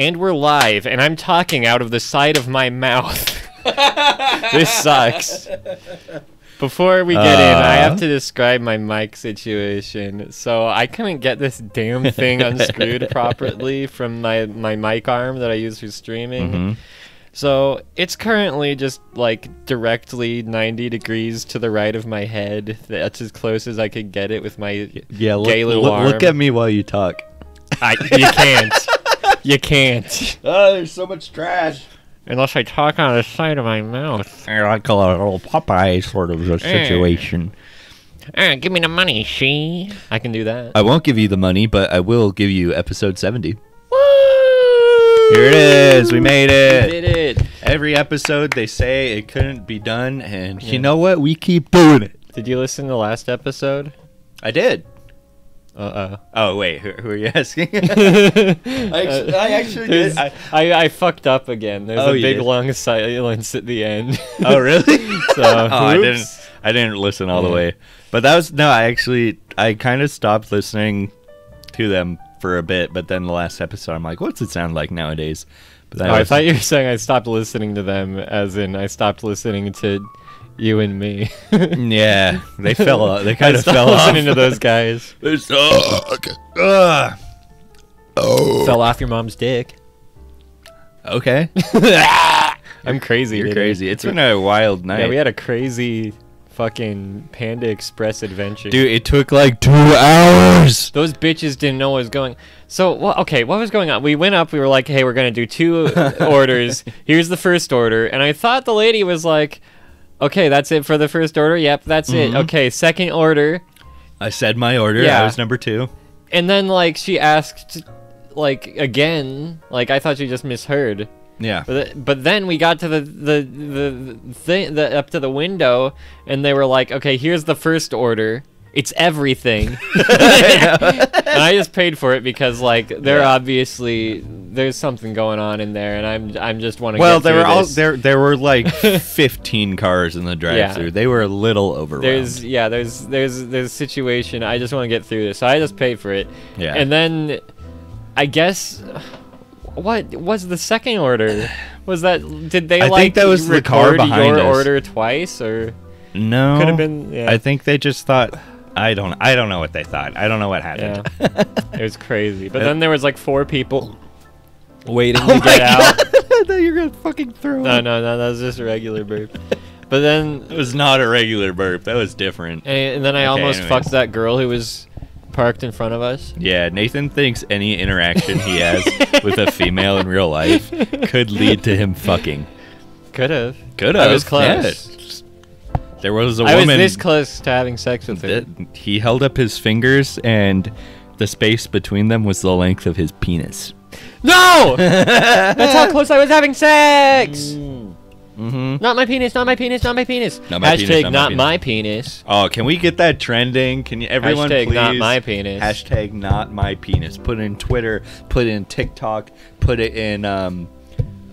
and we're live, and I'm talking out of the side of my mouth. this sucks. Before we get in, I have Uh. to describe my mic situation. So I couldn't get this damn thing unscrewed properly from my, my mic arm that I use for streaming. Mhm. So it's currently just like directly 90 degrees to the right of my head. That's as close as I could get it with my Yeah, look, gay little look, arm. look at me while you talk. I, you can't. you can't. Oh, there's so much trash. Unless I talk out of the side of my mouth. I call it a little Popeye sort of a situation. Eh, give me the money, she. I can do that. I won't give you the money, but I will give you episode 70. Woo! Here it is. We made it. We it. did it. Every episode they say it couldn't be done, and Yeah. you know what? We keep doing it. Did you listen to the last episode? I did. Uh Oh wait, who, who are you asking? oh. actu- I actually did. I, I, I fucked up again. There's Oh, a big long silence at the end. oh really? So, oh, I didn't. I didn't listen all the way. But that was no. I actually I kind of stopped listening to them for a bit. But then the last episode, I'm like, what's it sound like nowadays? But Oh, I thought you were saying I stopped listening to them, as in I stopped listening to you and me. yeah, they fell. off. They kind I of fell listening off. to those guys. They suck. Ugh. Oh. Fell off your mom's dick. Okay. I'm crazy. You're crazy. It's been a wild night. Yeah, we had a crazy fucking Panda Express adventure. Dude, it took like two hours. Those bitches didn't know what was going. So, well, okay, what was going on? We went up. We were like, "Hey, we're gonna do two orders. Here's the first order." And I thought the lady was like, "Okay, that's it for the first order. Yep, that's it. Mhm. Okay, second order." I said my order. Yeah. I was number two. And then like she asked, like again, like I thought she just misheard. Yeah. But, but then we got to the the the thing the, up to the window, and they were like, "Okay, here's the first order. It's everything." and I just paid for it because like they're Yeah. obviously there's something going on in there, and I'm I'm just want to. Well, get there were all this. there. There were like 15 cars in the drive-through. They were a little overwhelmed. There's yeah, there's there's there's a situation. I just want to get through this, so I just paid for it. Yeah. And then, I guess, what was the second order? Was that did they I like think that was the car record behind your us. order twice or no. could have been? Yeah. I think they just thought. I don't. I don't know what they thought. I don't know what happened. Yeah. it was crazy. But uh, then there was like four people waiting Oh to get out. I thought you were gonna fucking throw. No, no, no, that was just a regular burp. But then It was not a regular burp. That was different. and, and then I Okay, almost anyways. fucked that girl who was parked in front of us. Yeah, Nathan thinks any interaction he has with a female in real life could lead to him fucking. Could have. Could I have. was close. Yeah. There was a I was this close to having sex with her. he held up his fingers and the space between them was the length of his penis. No! That's how close I was having sex! Mm-hmm. Not my penis, not my penis, not my penis. Not my Hashtag penis, not not, my my penis. Oh, can we get that trending? Can you everyone Hashtag please not my penis. Hashtag not my penis. Put it in Twitter, put it in TikTok, put it in um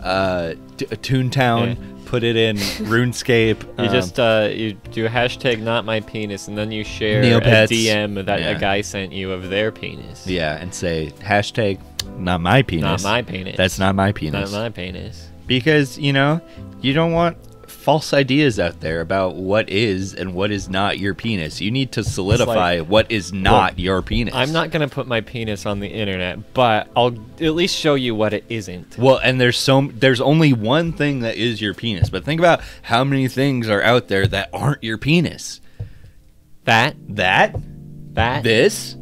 uh Toontown, put it in RuneScape. You um, just uh you do hashtag not my penis and then you share Neopets. a DM that Yeah. a guy sent you of their penis. yeah, and say hashtag not my penis. Not my penis. That's not my penis. Not my penis. because you know you don't want false ideas out there about what is and what is not your penis. You need to solidify what is not your penis. I'm not gonna put my penis on the internet, but I'll at least show you what it isn't. Well, and there's so there's only one thing that is your penis, but think about how many things are out there that aren't your penis. That, That, that, this,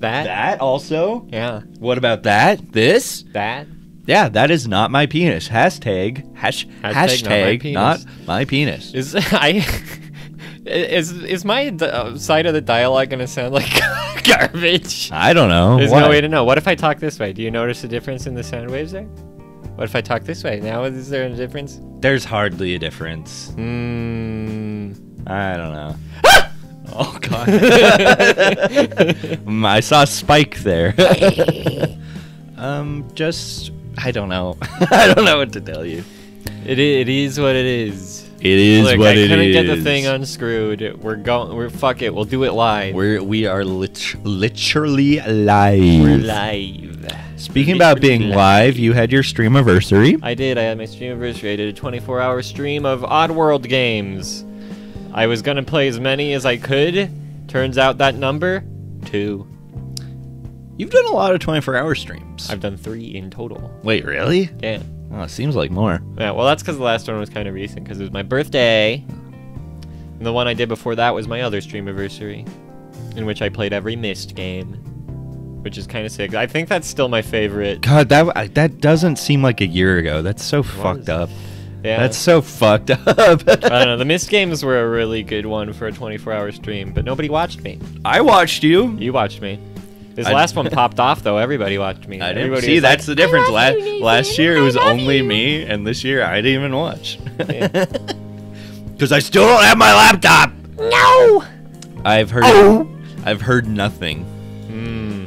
that, that also. yeah, What about that? This? that. Yeah, that is not my penis. Hashtag hash, Hashtag hashtag, not not, my my penis. Is I is is my d- uh, side of the dialogue gonna sound like garbage? I don't know. There's Why? no way to know. What if I talk this way? Do you notice a difference in the sound waves there? What if I talk this way? Now is there a difference? There's hardly a difference. Hmm. I don't know. oh god. I saw Spike there. um, just I don't know. I don't know what to tell you. It, it is what it is. It is Look, what I it couldn't get the thing unscrewed. We're going. We're fuck it. We'll do it live. We're we are lit- literally live. We're live. Speaking about being live, you had your stream anniversary. I did. I had my stream anniversary. I did a 24-hour stream of Oddworld games. I was gonna play as many as I could. Turns out that number, two. You've done a lot of 24-hour streams. I've done three in total. Wait, really? Yeah. Oh, it seems like more. Yeah. Well, that's because the last one was kind of recent because it was my birthday. And the one I did before that was my other stream anniversary, in which I played every Myst game, which is kind of sick. I think that's still my favorite. God, that that doesn't seem like a year ago. That's so fucked up. Yeah. That's so fucked up. I don't know. The Myst games were a really good one for a 24-hour stream, but nobody watched me. I watched you. You watched me. This I- last one popped off though. Everybody watched me. I didn't Everybody see. was That's the difference. love La- you, last year it was only you. me, and this year I didn't even watch Yeah. because I still don't have my laptop. No! I've heard. Oh. I've heard nothing. Hmm.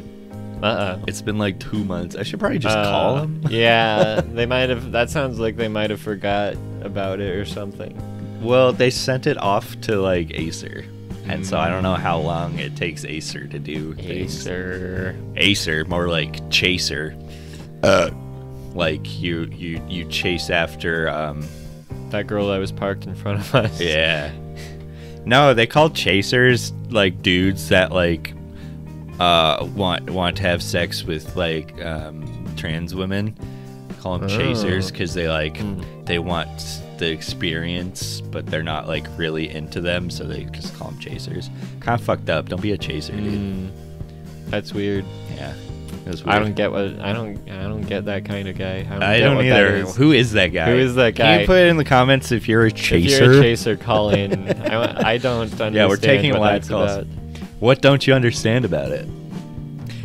Uh oh. It's been like two months. I should probably just call them. yeah, they might have. That sounds like they might have forgot about it or something. Well, they sent it off to like Acer, and so I don't know how long it takes Acer to do things. Acer. Acer, more like Chaser. Uh, like you you you chase after um That girl that was parked in front of us. yeah. No, they call chasers like dudes that like uh want want to have sex with like um trans women. Call them chasers Oh. because they like Hmm. they want the experience, but they're not like really into them, so they just call them chasers. Kind of fucked up. Don't be a chaser, dude. Hmm. That's weird. Yeah, I don't get what I don't. I don't get that kind of guy. I don't, I don't either. is. Who is that guy? Who is that Can guy? you put it in the comments if you're a If chaser? you're a chaser, call in. I, I don't understand. Yeah, we're taking what live calls. about. What don't you understand about it?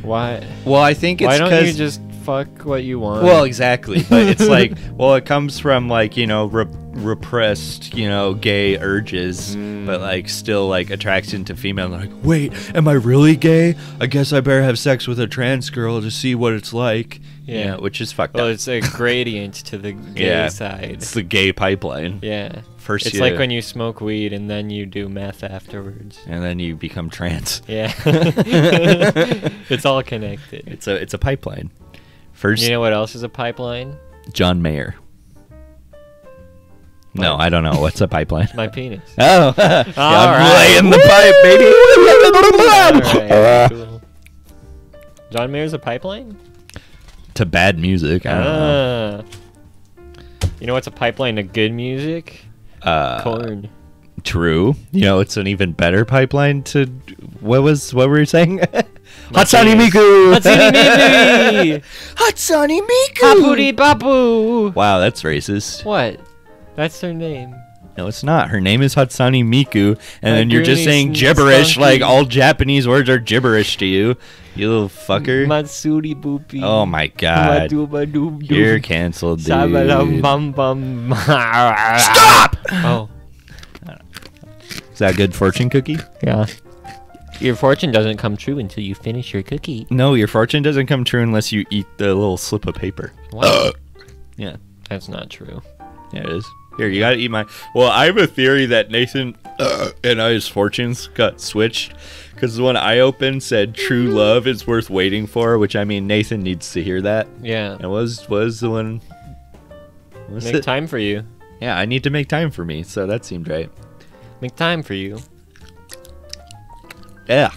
Why? Well, I think it's Why don't you just fuck what you want? Well, exactly. But it's like, well, it comes from like you know re- repressed, you know, gay urges, Mm. but like still like attraction to female. Like, wait, am I really gay? I guess I better have sex with a trans girl to see what it's like. Yeah. Which is fucked well, up. it's a gradient to the gay Yeah. side. It's the gay pipeline. Yeah. First, It's you, like when you smoke weed and then you do meth afterwards. and then you become trans. Yeah. it's all connected. It's a it's a pipeline. First, You know what else is a pipeline? John Mayer. No, I don't know. What's a pipeline? My penis. Oh, yeah, I'm right. laying the pipe, baby. Alright, cool. John Mayer's a pipeline? to bad music. I don't know. Ah. You know what's a pipeline to good music? Uh, Korn. True. You know, it's an even better pipeline to what was what were you saying? Hatsune. Miku. Hatsune Miku! Hatsune Miku. Papuri Papu! Wow, that's racist. What? That's her name. No, it's not. Her name is Hatsune Miku, and then you're just saying gibberish like all Japanese words are gibberish to you. You little fucker. Matsuri Boopy. oh my god. Maduba doob doob. You're canceled, dude. Sabalam bum bum. Stop! Oh. Is that a good fortune cookie? Yeah. Your fortune doesn't come true until you finish your cookie. No, your fortune doesn't come true unless you eat the little slip of paper. What? Yeah. That's not true. Yeah, it is. Here, you gotta eat my. Well, I have a theory that Nathan uh, and I's fortunes got switched because the one I opened said "True love is worth waiting for," which I mean Nathan needs to hear that. Yeah. And was was the one. Was Make it? time for you. Yeah, I need to make time for me, so that seemed right. Make time for you. Yeah.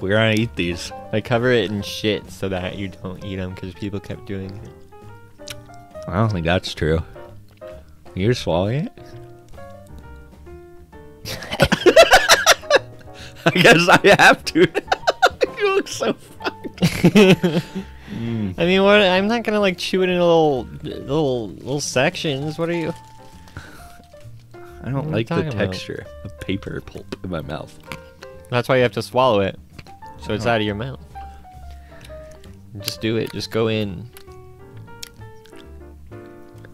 We're gonna eat these. I cover it in shit so that you don't eat them because people kept doing it. I don't think that's true. You're swallowing it. I guess I have to. you look so fucked. Hmm. I mean, what? I'm not gonna like chew it in little, little, little sections. What are you? I don't What are you like the talking about? texture of paper pulp in my mouth. That's why you have to swallow it, so it's oh. out of your mouth. Just do it. Just go in.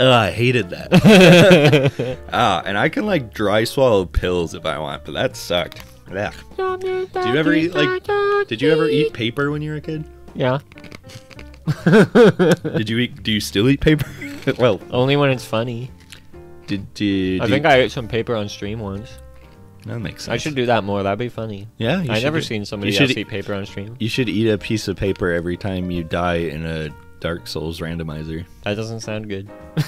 Ugh, I hated that. ah, and I can like dry swallow pills if I want, but that sucked. Ugh. Did you ever eat, like- Did you ever eat paper when you were a kid? Yeah. Did you eat? Do you still eat paper? well, Only when it's funny. did did I think I ate some paper on stream once. That makes sense. I should do that more. That'd be funny. Yeah, you I never do- seen somebody else eat paper on stream. You should eat a piece of paper every time you die in a Dark Souls randomizer. That doesn't sound good.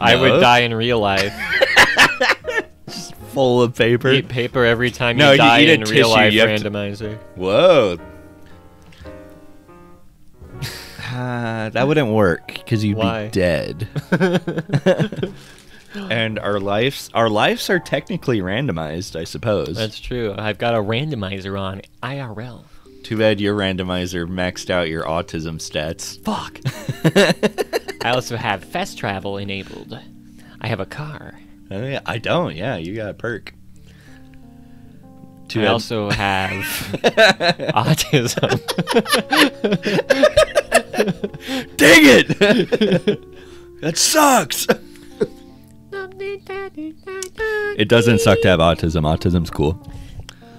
I would No. die in real life. Just full of paper. Eat paper every time No, you you die eat a in real tissue, life you have to- randomizer. Whoa. Ah, that wouldn't work because you'd Why? be dead. and our lives, our lives are technically randomized, I suppose. That's true. I've got a randomizer on IRL. Too bad your randomizer maxed out your autism stats. Fuck. I also have fast travel enabled. I have a car. Oh, yeah, I don't. Yeah, you got a perk. Too I bad- also have autism. Dang it! that sucks. It doesn't suck to have autism. Autism's cool.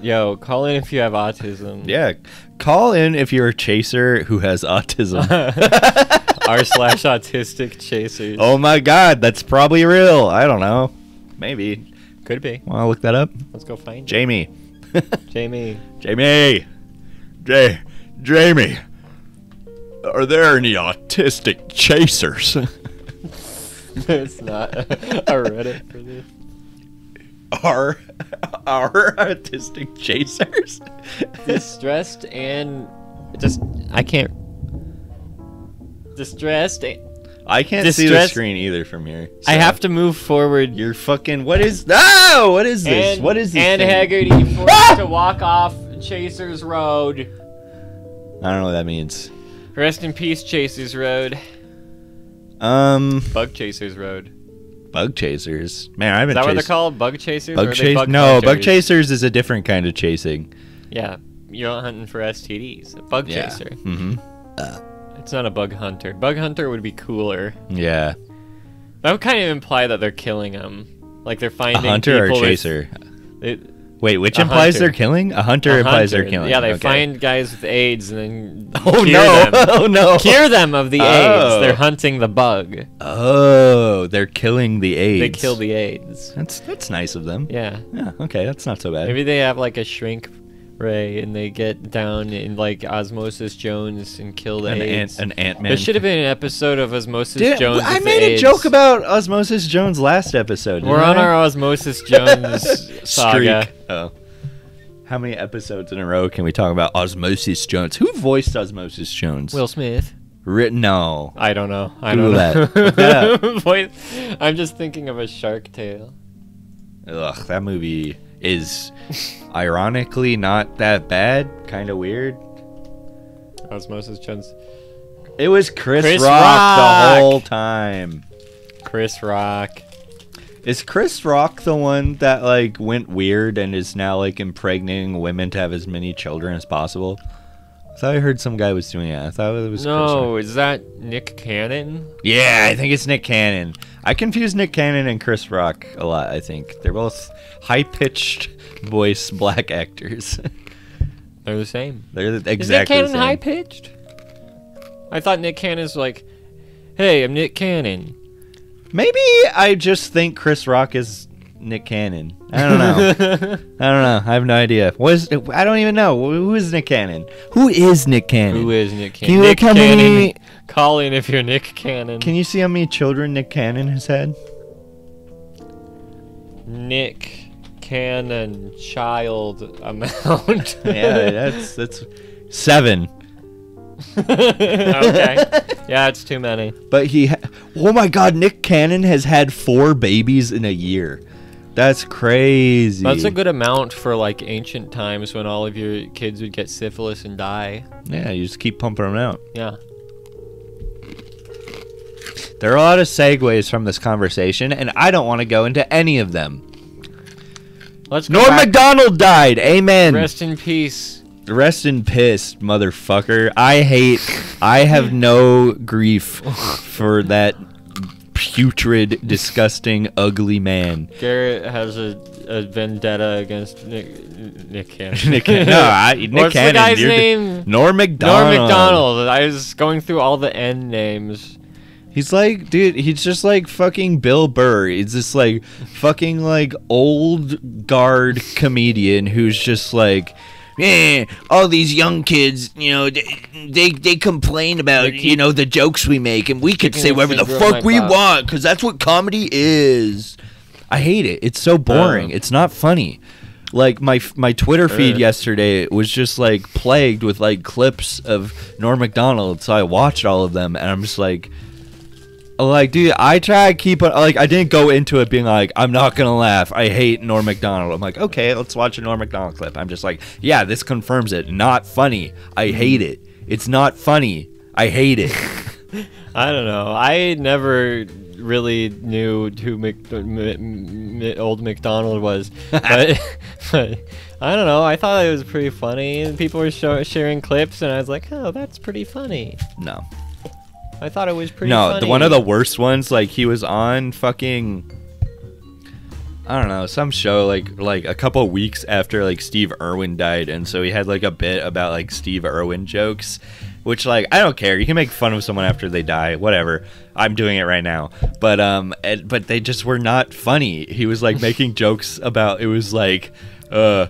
Yo, call in if you have autism. Yeah. Call in if you're a chaser who has autism. R slash autistic chasers. oh my god, that's probably real. I don't know. Maybe. Could be. Want to look that up? Let's go find it. Jamie. Jamie. Jamie. Jay. Jamie. Are there any autistic chasers? There's not a Reddit for this. Are are autistic chasers? Distressed and just I can't. Distressed. and- I can't see the screen either from here. I have to move forward. You're fucking. What is? Oh, what is this? And, what is this? And thing? Haggerty forced Ah! to walk off Chasers Road. I don't know what that means. Rest in peace, Chasers Road. Um, Bug Chasers Road. Bug chasers. Man, I haven't Is that what they're called? Bug Chasers? bug are they chase. bug No, bug chasers is a different kind of chasing. Yeah, you're not hunting for STDs. A bug Yeah. chaser. Mm-hmm. It's not a bug hunter. Bug hunter would be cooler. Yeah. That would kind of imply that they're killing them. Like they're finding A hunter or a with- chaser? it- Wait, which A implies hunter. they're killing? A hunter a implies hunter. they're killing. Yeah, they Okay. find guys with AIDS and then Oh cure no! them. Oh no! cure them of the Oh. AIDS. They're oh. hunting the bug. Oh, they're killing the AIDS. They kill the AIDS. That's that's nice of them. Yeah. Yeah. Okay, that's not so bad. Maybe they have like a shrink ray and they get down in like Osmosis Jones and kill the an AIDS. ant, an Ant Man. there should have been an episode of Osmosis Did, Jones. I with made AIDS. a joke about Osmosis Jones last episode. We're didn't on I? our Osmosis Jones saga. Streak. Oh. How many episodes in a row can we talk about Osmosis Jones? Who voiced Osmosis Jones? Will Smith. Written no. I don't know. I Google don't know. that. Look that Voice- I'm just thinking of a Shark Tale. Ugh, that movie is ironically not that bad. Kind of weird. Osmosis Jones. It was Chris, Chris Rock, Rock. the whole time. Chris Rock. Is Chris Rock the one that like went weird and is now like impregnating women to have as many children as possible? I thought I heard some guy was doing it. I thought it was Chris Rock. No, is that Nick Cannon? Yeah, I think it's Nick Cannon. I confuse Nick Cannon and Chris Rock a lot. I think they're both high-pitched voice black actors. They're the same. they're the- Is Nick exactly Cannon the same. high pitched? I thought Nick Cannon's like, hey, I'm Nick Cannon. Maybe I just think Chris Rock is Nick Cannon. I don't know. I don't know. I have no idea. What is? I don't even know. Who is Nick Cannon? Who is Nick Cannon? Who is Nick Cannon? Can Cannon? you Nick look how Cannon. many- Call in if you're Nick Cannon. Can you see how many children Nick Cannon has had? Nick Cannon child amount. Yeah, that's that's seven. okay. Yeah, it's too many. But he, ha- oh my God, Nick Cannon has had four babies in a year. That's crazy. That's a good amount for like ancient times when all of your kids would get syphilis and die. Yeah, you just keep pumping them out. Yeah. There are a lot of segues from this conversation, and I don't want to go into any of them. Let's Norm back. Macdonald died. Amen. Rest in peace. Rest in piss, motherfucker. I hate. I have no grief for that putrid, disgusting, ugly man. Garrett has a, a vendetta against Nick Nick Cannon. Nick, no, I, Nick What's Cannon. the guy's name? Norm Macdonald. Norm Macdonald. I was going through all the N names. He's like, dude, he's just like fucking Bill Burr. He's this like fucking like old guard comedian who's just like, yeah, all these young kids, you know, they they, they complain about you know the jokes we make, and we can say whatever the fuck we want because that's what comedy is. I hate it. It's so boring. Oh. It's not funny. Like my my Twitter feed Ugh. yesterday was just like plagued with like clips of Norm Macdonald. So I watched all of them, and I'm just like, like, dude, I try to keep it. Like, I didn't go into it being like, I'm not gonna laugh. I hate Norm Macdonald. I'm like, okay, let's watch a Norm Macdonald clip. I'm just like, yeah, this confirms it. Not funny. I mm-hmm. hate it. It's not funny. I hate it. I don't know. I never really knew who Mc, M- M- old McDonald was, but, but I don't know. I thought it was pretty funny. and People were sharing clips, and I was like, "Oh, that's pretty funny." no. I thought it was pretty. no, funny. the, one of the worst ones, like he was on fucking I don't know, some show like like a couple weeks after like Steve Irwin died and so he had like a bit about like Steve Irwin jokes, which like I don't care. You can make fun of someone after they die, whatever. I'm doing it right now. But um and, but they just were not funny. He was like making jokes about it was like uh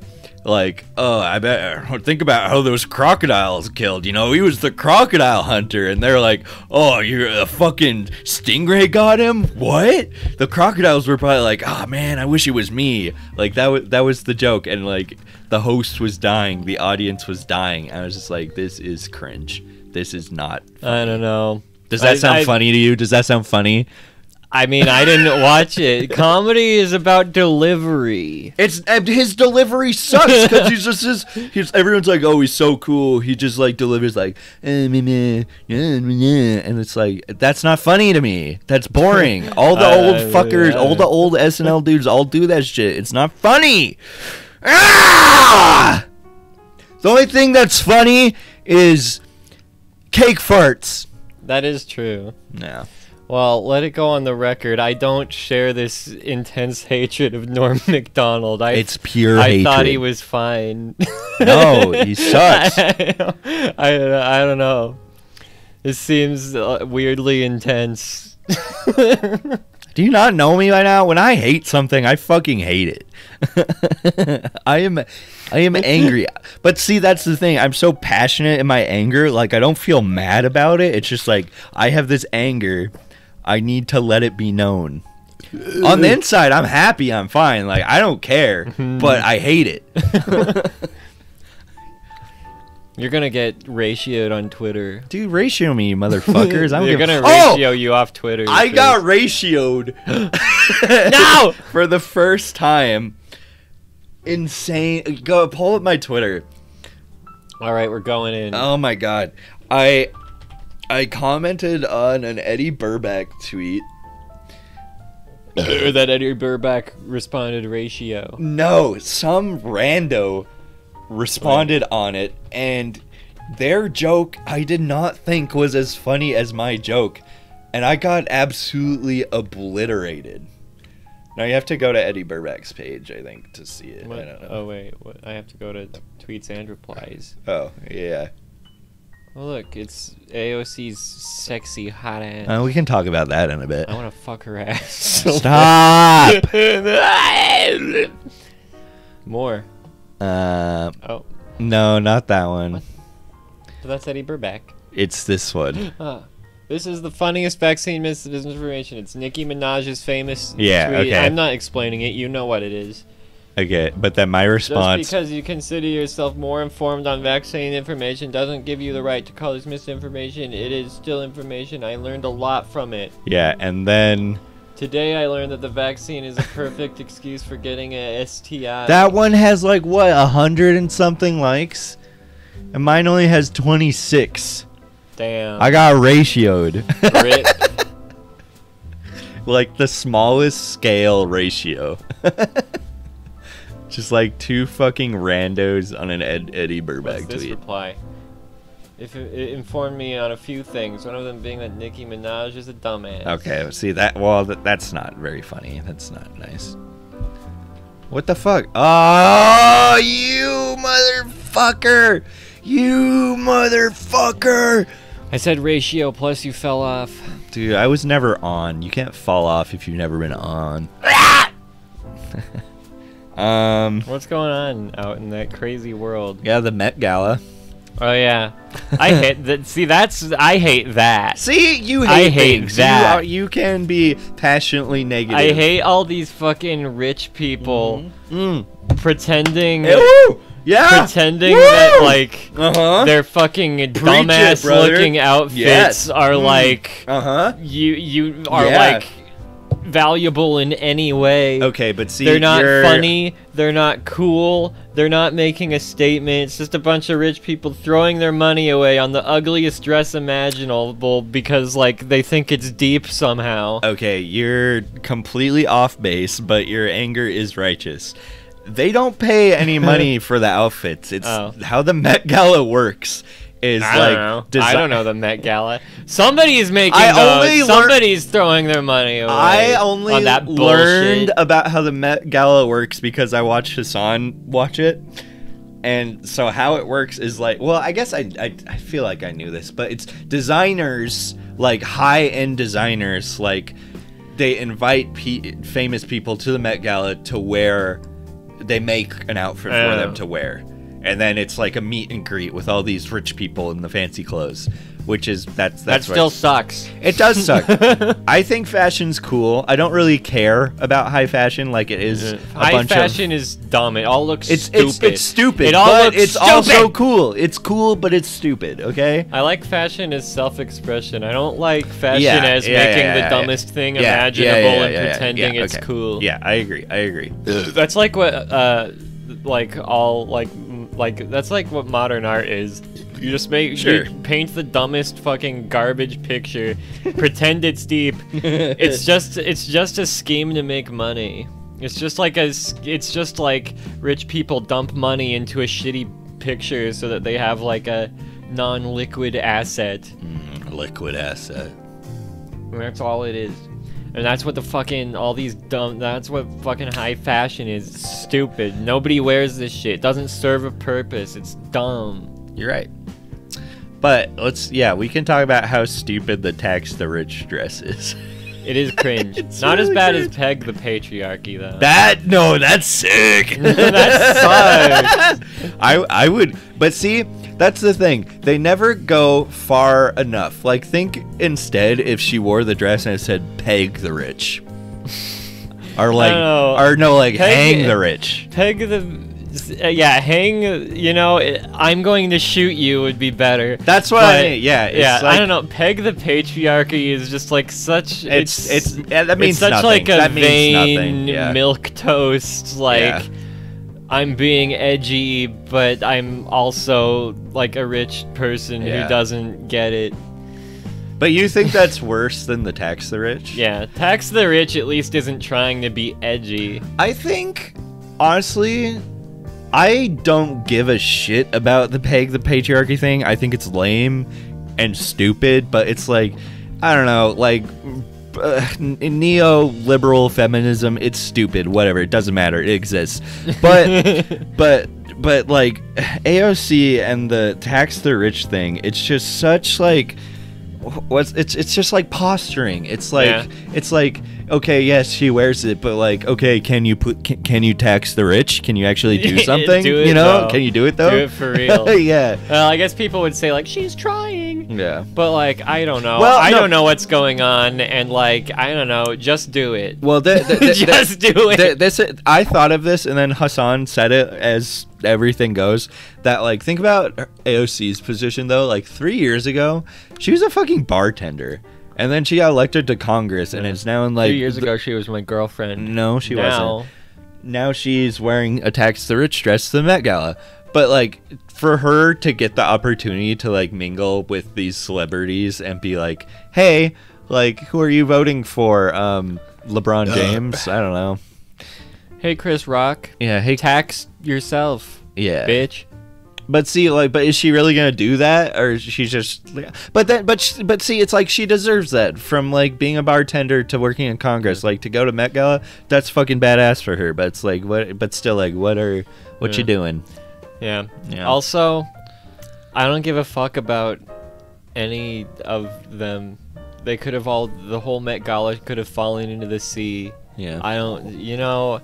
like, oh, I bet. Think about how those crocodiles killed. You know, he was the crocodile hunter, and they're like, oh, you're a fucking stingray got him. What? The crocodiles were probably like, oh man, I wish it was me. Like that was that was the joke, and like the host was dying, the audience was dying. I was just like, this is cringe. This is not. I don't know. Does that I- sound I- funny to you? Does that sound funny? I mean, I didn't watch it. Comedy is about delivery. It's and his delivery sucks because he's just his. He's everyone's like, oh, he's so cool. He just like delivers like, eh, meh, meh, yeah, meh, meh," and it's like that's not funny to me. That's boring. All the I- old fuckers, yeah. all the old SNL dudes, all do that shit. It's not funny. Ah! The only thing that's funny is cake farts. That is true. No. Well, let it go on the record. I don't share this intense hatred of Norm Macdonald. I It's pure I hatred. thought he was fine. No, he sucks. I, don't- I, I don't know. This seems uh, weirdly intense. Do you not know me by now? When I hate something, I fucking hate it. I am I am angry. But see, that's the thing. I'm so passionate in my anger, like I don't feel mad about it. It's just like I have this anger. I need to let it be known. On the inside, I'm happy, I'm fine. Like I don't care, mm-hmm. but I hate it. You're gonna get ratioed on Twitter. Dude, ratio me, motherfuckers. I'm They're gonna oh! ratio you off Twitter. I for- got ratioed. No! For the first time. Insane. Go pull up my Twitter. All right, we're going in. Oh my god. I I commented on an Eddy Burback tweet. that Eddy Burback responded ratio. No, some rando responded on it and their joke I did not think was as funny as my joke and I got absolutely obliterated. Now you have to go to Eddy Burback's page, I think, to see it. What? I don't know. Oh wait, what? I have to go to tweets and replies. Oh, yeah. Oh look, it's AOC's sexy hot ass. Uh, we can talk about that in a bit. I want to fuck her ass. Stop. More. uh, Oh, no, not that one. so that's Eddy Burback. It's this one. Ah, this is the funniest vaccine misinformation. It's Nicki Minaj's famous Yeah, tweet. okay. I'm not explaining it. You know what it is. Okay, but then my response. Just because you consider yourself more informed on vaccine information doesn't give you the right to call this misinformation. It is still information. I learned a lot from it. Yeah, and then Today I learned that the vaccine is a perfect excuse for getting a STI. that one has like what a hundred and something likes, and mine only has twenty six. Damn. I got ratioed, Brit. like the smallest scale ratio. Just like two fucking randos on an Ed- Eddy What's Burback this tweet. reply? If it, it informed me on a few things, one of them being that Nicki Minaj is a dumbass. Okay, see that? Well, th- that's not very funny. That's not nice. What the fuck? Oh, you motherfucker! You motherfucker! I said ratio plus you fell off. Dude, I was never on. You can't fall off if you've never been on. um, What's going on out in that crazy world? yeah, the Met Gala. Oh yeah, I hate that. See, that's I hate that. See, you hate, I hate things. that. You, are, you can be passionately negative. I hate all these fucking rich people Mm. pretending Hey, woo! Yeah. pretending Woo! that like Uh huh. their fucking it, dumbass brother. looking outfits Yes. are Mm. like Uh huh. you you are Yeah. like valuable in any way. Okay, but see, They're not you're- funny. They're not cool. They're not making a statement. It's just a bunch of rich people throwing their money away on the ugliest dress imaginable because, like, they think it's deep somehow. Okay, you're completely off base, but your anger is righteous. They don't pay any money for the outfits. It's Oh. how the Met Gala works. Is I like don't know. I don't know the Met Gala. Somebody's making I those. Somebody's throwing their money away. I only on that learned bullshit. about how the Met Gala works because I watched Hasan watch it. And so how it works is like, well, I guess I, I, I feel like I knew this, but it's designers, like high-end designers, like they invite pe- famous people to the Met Gala to wear, they make an outfit for Oh. them to wear. And then it's like a meet and greet with all these rich people in the fancy clothes, which is that's That that's what- still sucks. it does suck. I think fashion's cool. I don't really care about high fashion like it is a High fashion is dumb. It all looks of it's stupid. it's it's stupid, It all but looks it's stupid. also cool. It's cool, but it's stupid, okay? I like fashion as self-expression. I don't like fashion Yeah, as yeah, making yeah, the yeah, dumbest thing Yeah, yeah, imaginable yeah, and yeah, yeah, pretending yeah, it's okay. cool. Yeah, I agree. I agree. That's like what uh like all like like that's like what modern art is. You just make Sure. you paint the dumbest fucking garbage picture, pretend it's deep. It's just it's just a scheme to make money. It's just like a it's just like rich people dump money into a shitty picture so that they have like a non-liquid asset. Mm, liquid asset. And that's all it is. And that's what the fucking all these dumb that's what fucking high fashion is. Stupid. Nobody wears this shit. It doesn't serve a purpose. It's dumb. You're right. But let's yeah, we can talk about how stupid the tax the rich dress is. It is cringe. It's Not as bad cringe. as Peg the Patriarchy though. That no, that's sick. That sucks. I I would, but see, that's the thing. They never go far enough. Like, think instead if she wore the dress and it said "Peg the Rich," or like, or no, like Peg- "Hang the Rich." Peg the uh, yeah, hang, you know, I'm going to shoot you would be better. That's what I mean. Yeah, it's yeah, I don't know. Peg the patriarchy is just like such. It's It's it's, that means it's such nothing. like a that vain nothing. Yeah. milk toast. Like Yeah. I'm being edgy, but I'm also like a rich person Yeah. who doesn't get it. But you think that's worse than the tax the rich? Yeah, tax the rich at least isn't trying to be edgy. I think, honestly, I don't give a shit about the peg the patriarchy thing. I think it's lame and stupid, but it's like, I don't know, like uh, neoliberal feminism. It's stupid. Whatever. It doesn't matter. It exists. But, but, but like AOC and the tax the rich thing. It's just such like what's it's it's just like posturing. It's like Yeah. it's like okay, yes, she wears it, but like okay, can you put can, can you tax the rich? Can you actually do something? Do it, you know, though. can you do it though? Do it for real. yeah, Well, I guess people would say like she's trying. yeah. But like I don't know. Well, I no. don't know what's going on and like I don't know, just do it. Well, the, the, the, Just do it. this I thought of this, and then Hasan said it as everything goes. That like think about AOC's position though. Like three years ago, she was a fucking bartender, and then she got elected to Congress, and it's now in like Two years the- ago she was my girlfriend. No, she now, wasn't. now she's wearing a tax the rich dress to the Met Gala. But like for her to get the opportunity to like mingle with these celebrities and be like, "Hey, like who are you voting for? Um LeBron James? I don't know." Hey Chris Rock, Yeah, hey tax yourself, yeah. bitch. But see like but is she really going to do that or is she just But then but sh- but see it's like she deserves that from like being a bartender to working in Congress like to go to Met Gala, that's fucking badass for her, but it's like what but still like what are what you doing? Yeah. Yeah. Also, I don't give a fuck about any of them. They could have all the whole Met Gala could have fallen into the sea. Yeah. I don't, you know,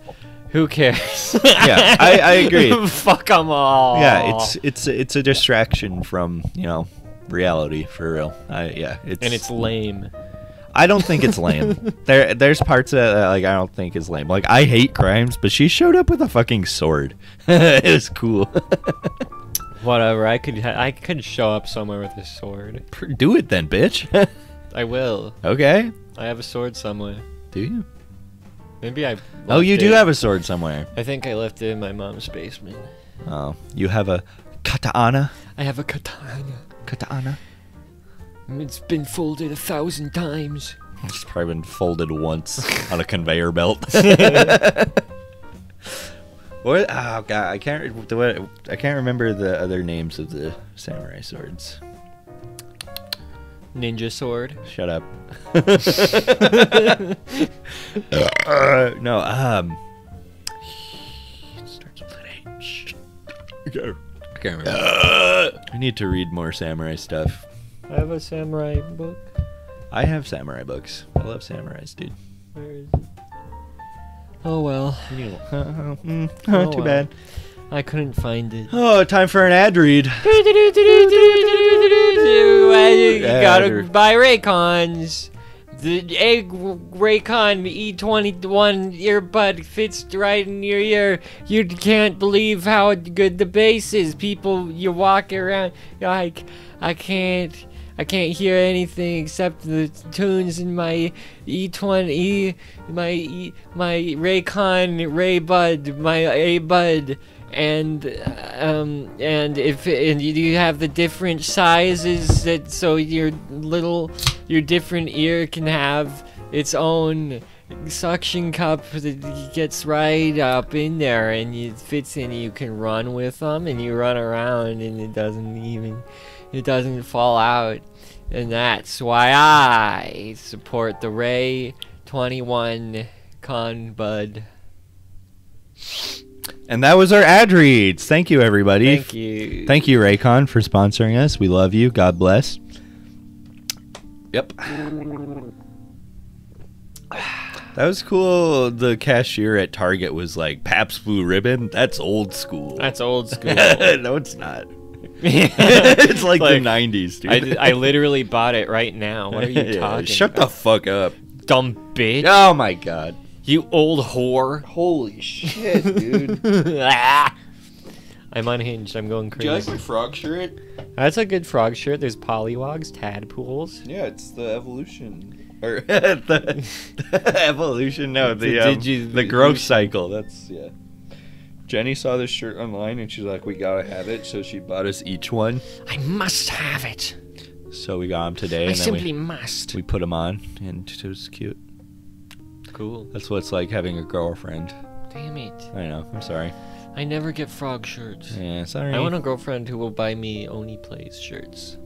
who cares? Yeah, I- I agree. Fuck them all. yeah, it's it's it's a distraction from you know reality for real. I yeah, it's and it's lame. I don't think it's lame. there there's parts that uh, like I don't think is lame. Like I hate crimes, but she showed up with a fucking sword. it was cool. Whatever. I could I could show up somewhere with a sword. Do it then, bitch. I will. okay. I have a sword somewhere. Do you? Maybe I. Oh, you do it- have a sword somewhere. I think I left it in my mom's basement. Oh, you have a katana. I have a katana. Katana. It's been folded a thousand times. It's probably been folded once on a conveyor belt. what? Oh god, I can't. re- the what- I can't remember the other names of the samurai swords. Ninja sword. Shut up. Uh, no. Um. It starts with an H. I can't I can't remember. I need to read more samurai stuff. I have a samurai book. I have samurai books. I love samurais, dude. Where is it? Oh well. You, uh, mm, Oh, too well. bad. I couldn't find it. Oh, time for an ad read. you gotta buy Raycons. The egg Raycon E21 earbud fits right in your ear. You can't believe how good the bass is. People, you walk around, you're like, I can't, I can't hear anything except the tunes in my E20, my E, my Raycon Raybud, my A Bud and um and if and you have the different sizes that so your little your different ear can have its own suction cup that gets right up in there and it fits in you can run with them and you run around and it doesn't even it doesn't fall out and that's why I support the Ray 21 Con Bud. And that was our ad reads. Thank you, everybody. Thank you. Thank you, Raycon, for sponsoring us. We love you. God bless. Yep. That was cool. The cashier at Target was like, Pabst Blue Ribbon? That's old school. That's old school. no, it's not. it's like, Like, the 90s, dude. I literally bought it right now. What are you Yeah, talking Shut the fuck up. dumb bitch? Oh my god. You old whore. Holy shit, dude. Ah. I'm unhinged. I'm going crazy. Do you like my frog shirt? That's a good frog shirt. There's pollywogs, tadpoles. Yeah, it's the evolution. Or the, the evolution, no, the The um, digi- the growth cycle. That's yeah. Jenny saw this shirt online and she's like, "We gotta have it," so she bought us each one. I must have it. So we got them today, I and simply we, must. we put them on, and it was cute. Cool. That's what it's like having a girlfriend. Damn it. I know. I'm sorry. I never get frog shirts. Yeah, sorry. I want a girlfriend who will buy me Oni Plays shirts.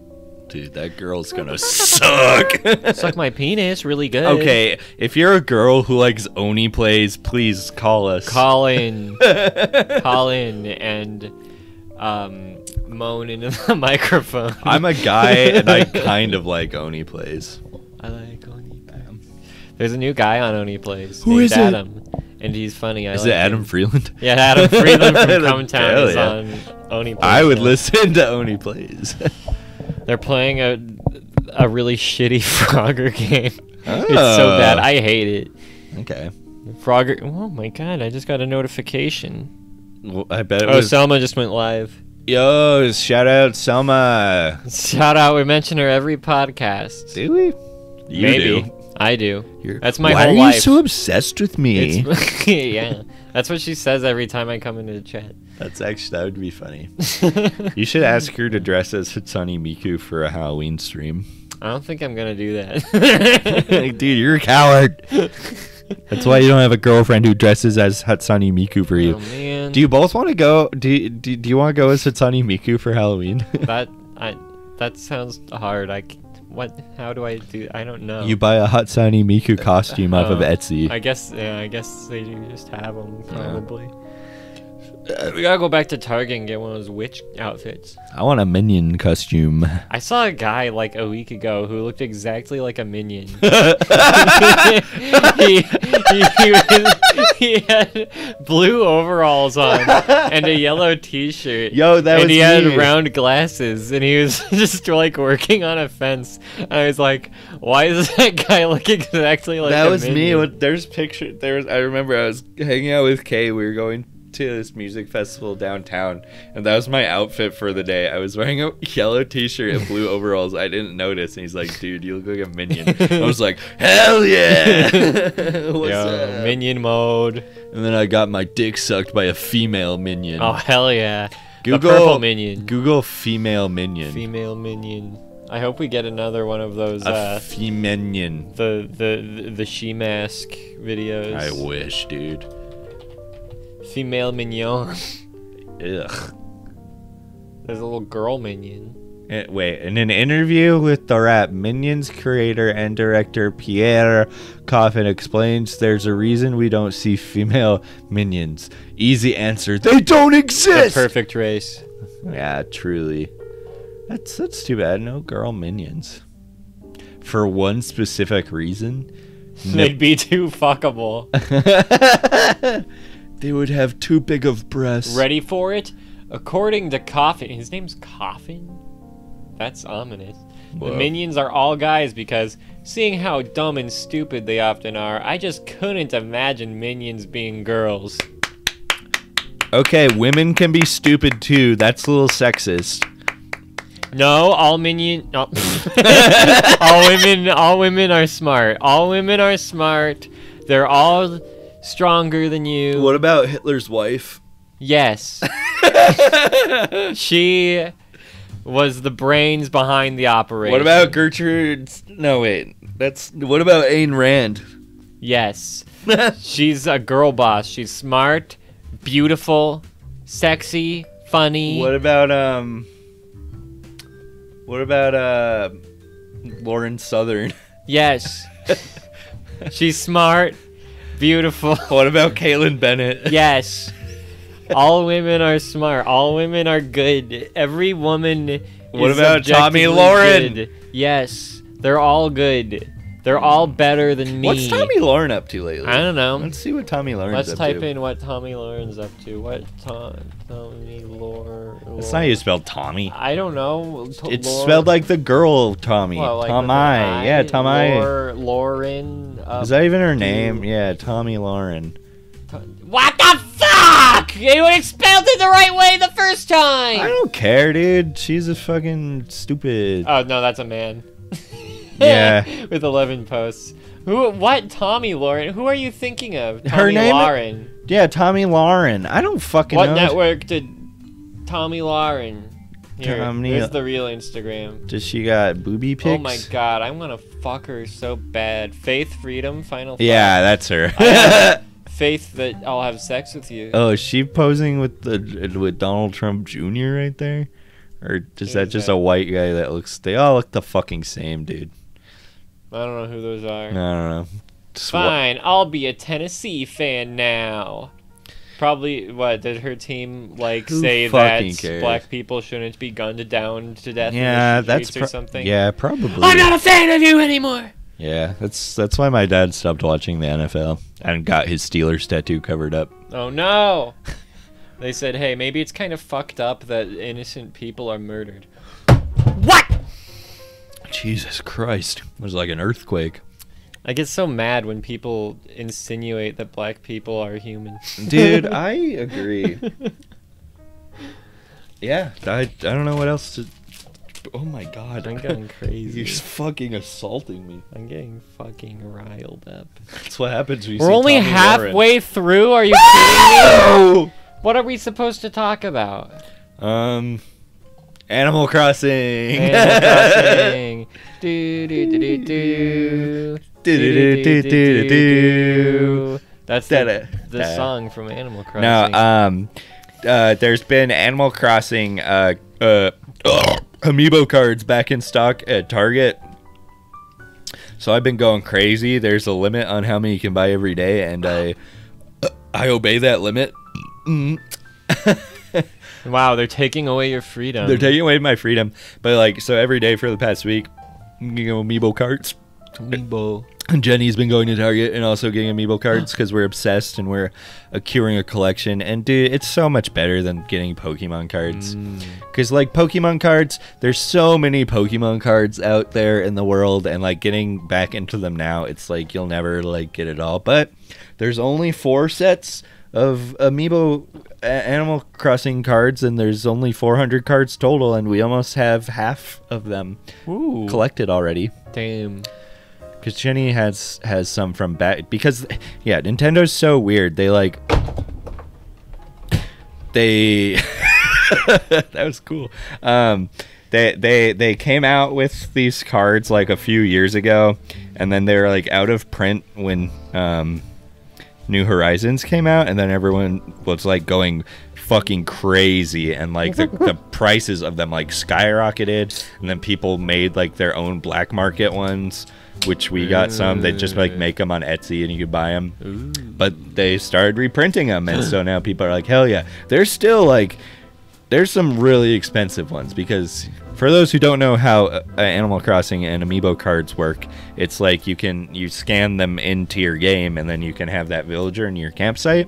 Dude, that girl's gonna suck. Suck my penis, really good. Okay, if you're a girl who likes Oni plays, please call us. Call in. call in and um, moan into the microphone. I'm a guy and I kind of like Oni plays. I like. There's a new guy on Oni Plays. Who named is it? Adam, and he's funny. I Is like it Adam him. Freeland? Yeah, Adam Freeland from Hell Cometown is yeah. on Oni Plays. I would now. listen to Oni plays. They're playing a a really shitty Frogger game. Oh. It's Oh. so bad. I hate it. okay. Frogger. Oh my god! I just got a notification. Well, I bet it Oh, was. Selma just went live. Yo, shout out Selma. Shout out! We mention her every podcast. Do we? You Maybe do. I do. You're- That's my Why whole are life. you so obsessed with me? Yeah, that's what she says every time I come into the chat. That's actually that would be funny. You should ask her to dress as Hatsune Miku for a Halloween stream. I don't think I'm gonna do that. Dude, you're a coward. That's why you don't have a girlfriend who dresses as Hatsune Miku for you. Oh man. Do you both want to go? Do you, do, do you want to go as Hatsune Miku for Halloween? that I that sounds hard. I what? How do I do? I don't know. you buy a Hatsune Miku costume off of Oh, Etsy. I guess yeah. I guess they just have them probably. Uh, we gotta go back to Target and get one of those witch outfits. I want a minion costume. I saw a guy like a week ago who looked exactly like a minion. he, he, he, was- he had blue overalls on and a yellow T-shirt. Yo, that and was he had round glasses, and he was just like working on a fence. And I was like, "Why does that guy look exactly like that was me. minion? What- There's picture. There's. I remember I was hanging out with Kay. We were going to this music festival downtown, and that was my outfit for the day. I was wearing a yellow T-shirt and blue overalls. I didn't notice, and he's like, "Dude, you look like a minion." I was like, "Hell yeah!" What's Yo, up? minion mode. And then I got my dick sucked by a female minion. Oh hell yeah! Google the purple minion. Google female minion. Female minion. I hope we get another one of those. a Uh, feminion. the the the she mask videos. I wish, dude. Female mignon. Ugh. There's a little girl minion. Eh, Wait, in an interview with the rap, Minions creator and director Pierre Coffin explains there's a reason we don't see female minions. Easy answer, they don't The exist! perfect race. yeah, truly. That's that's too bad. No girl minions. For one specific reason. They'd be too fuckable. they would have too big of breasts. Ready for it? According to Coffin, his name's Coffin? That's ominous. Whoa. The minions are all guys because, seeing how dumb and stupid they often are, I just couldn't imagine minions being girls. Okay, women can be stupid too. That's a little sexist. No, all minion. No. all women. All women are smart. All women are smart. They're all stronger than you. What about Hitler's wife? Yes. she was the brains behind the operation. What about Gertrude? No, wait. That's what about Ayn Rand? Yes. She's a girl boss. She's smart, beautiful, sexy, funny. what about um? What about uh, Lauren Southern? Yes. She's smart, beautiful. What about Kaitlin Bennett? Yes. All women are smart. All women are good. Every woman What about Tomi Lahren? good. Yes. They're all good. They're all better than me. What's Tomi Lahren up to lately? I don't know. Let's see what Tomi Lahren's Let's up type in what Tomi Lahren's up to. What Tom, Tomi Lahren? It's not how you spell Tommy. I don't know. T- It's Laur- spelled like the girl Tommy. well, like Tom with an I. Yeah, Tommy. I. Lauren. Uh, Is that even her do- name? Yeah, Tomi Lahren. What the fuck? You would have spelled it the right way the first time. I don't care, dude. She's a fucking stupid. Oh no, that's a man. Yeah. With 11 posts. Who? What? Tomi Lahren? Who are you thinking of? Tommy Her name- Lauren. yeah, Tomi Lahren. I don't fucking What know. What network did Tomi Lahren? Here, Tommy- here's the real Instagram. Does she got booby pics? Oh my god, I'm gonna fuck her so bad. Faith, freedom, final. Yeah, that's her. Faith that I'll have sex with you. oh, is she posing with the with Donald Trump Jr. right there, or is that just a white guy that looks? They all look the fucking same, dude. I don't know who those are. I don't know. Just Fine, I'll be a Tennessee fan now. Probably what did her team like Who say fucking that cares? black people shouldn't be gunned down to death? Yeah, in the that's streets or pro- something. Yeah, probably. I'm not a fan of you anymore. Yeah, that's that's why my dad stopped watching the NFL and got his Steelers tattoo covered up. Oh no. they said, hey, maybe it's kind of fucked up that innocent people are murdered. What? Jesus Christ! It was like an earthquake. I get so mad when people insinuate that black people are human. Dude, I agree. Yeah, I, I don't know what else to. Oh my god. I'm going crazy. You're just fucking assaulting me. I'm getting fucking riled up. That's what happens when you We're only Tommy halfway through. Are you kidding me? What are we supposed to talk about? Um, Animal Crossing. Animal Crossing. Do, do, do, do, do. Do, do, do, do, do, do. That's the, the song from Animal Crossing. No, um, uh, there's been Animal Crossing uh, uh, amiibo cards back in stock at Target. So I've been going crazy. There's a limit on how many you can buy every day, and I I obey that limit. Mm. wow, they're taking away your freedom. They're taking away my freedom. But like, so every day for the past week, I'm getting amiibo cards. Amiibo. And Jenny's been going to Target and also getting amiibo cards because we're obsessed and we're accruing a collection. And dude, it's so much better than getting Pokemon cards. Mm. Because like Pokemon cards, there's so many Pokemon cards out there in the world, and like getting back into them now, it's like you'll never like get it all. But there's only four sets of amiibo Animal Crossing cards, and there's only 400 cards total, and we almost have half of them Ooh. collected already. Damn. Because Jenny has has some from back because yeah, Nintendo's so weird. They like they that was cool. Um, they they they came out with these cards like a few years ago, and then they were like out of print when um, New Horizons came out, and then everyone was like going fucking crazy and like the, the prices of them like skyrocketed and then people made like their own black market ones which we got some. They just like make them on etsy and you could buy them Ooh. but they started reprinting them and so now people are like hell yeah. There's still like there's some really expensive ones because for those who don't know how uh, animal crossing and amiibo cards work it's like you can you scan them into your game and then you can have that villager in your campsite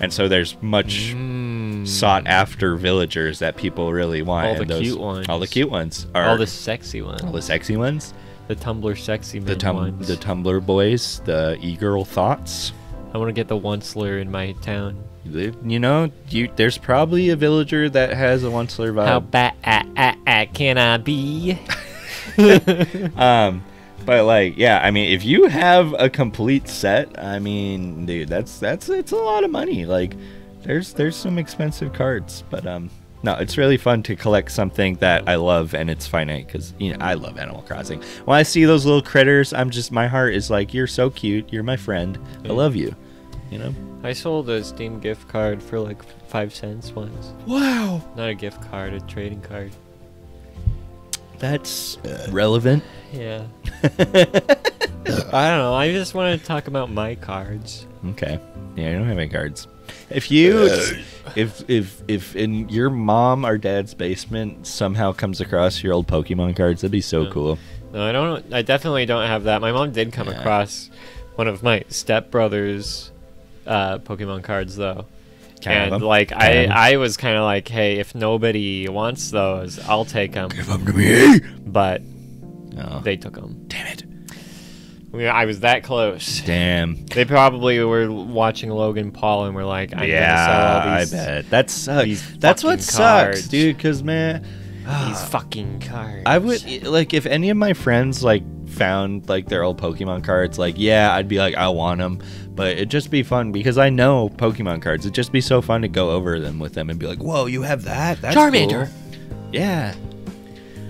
and so there's much Mm. sought after villagers that people really want All the cute ones. all the cute ones are All the sexy ones. all the sexy ones The Tumblr sexy the tum- ones. the tumblr boys the e-girl thoughts I want to get the Once-ler in my town. You know you there's probably a villager that has a once-ler vibe How bad ah, ah, ah, can I be? um but like yeah i mean if you have a complete set i mean dude that's that's it's a lot of money. Like there's there's some expensive cards but um no it's really fun to collect something that i love and it's finite because you know i love animal crossing. When i see those little critters i'm just my heart is like you're so cute. You're my friend. I love you you know I sold a Steam gift card for like five cents once. wow Not a gift card, a trading card. that's uh, relevant Yeah. I don't know. I just want to talk about my cards. Okay. Yeah, I don't have any cards. If you, uh. if if if in your mom or dad's basement somehow comes across your old Pokemon cards, that'd be so Yeah. cool. No, I don't. I definitely don't have that. My mom did come Yeah. across one of my stepbrother's uh, Pokemon cards, though. Can and like Can I I, have them? I was kind of like, hey, if nobody wants those, I'll take them. Give them to me. But Oh, they took them. damn it! I was that close. Damn. They probably were watching Logan Paul and were like, I'm yeah, gonna sell all I bet that sucks. That's what fucking sucks, dude. Cause man, these fucking cards. I would like if any of my friends like found like their old Pokemon cards. Like, yeah, I'd be like, I want them, but it'd just be fun because I know Pokemon cards. It'd just be so fun to go over them with them and be like, whoa, you have that? That's Charmander. cool." Yeah.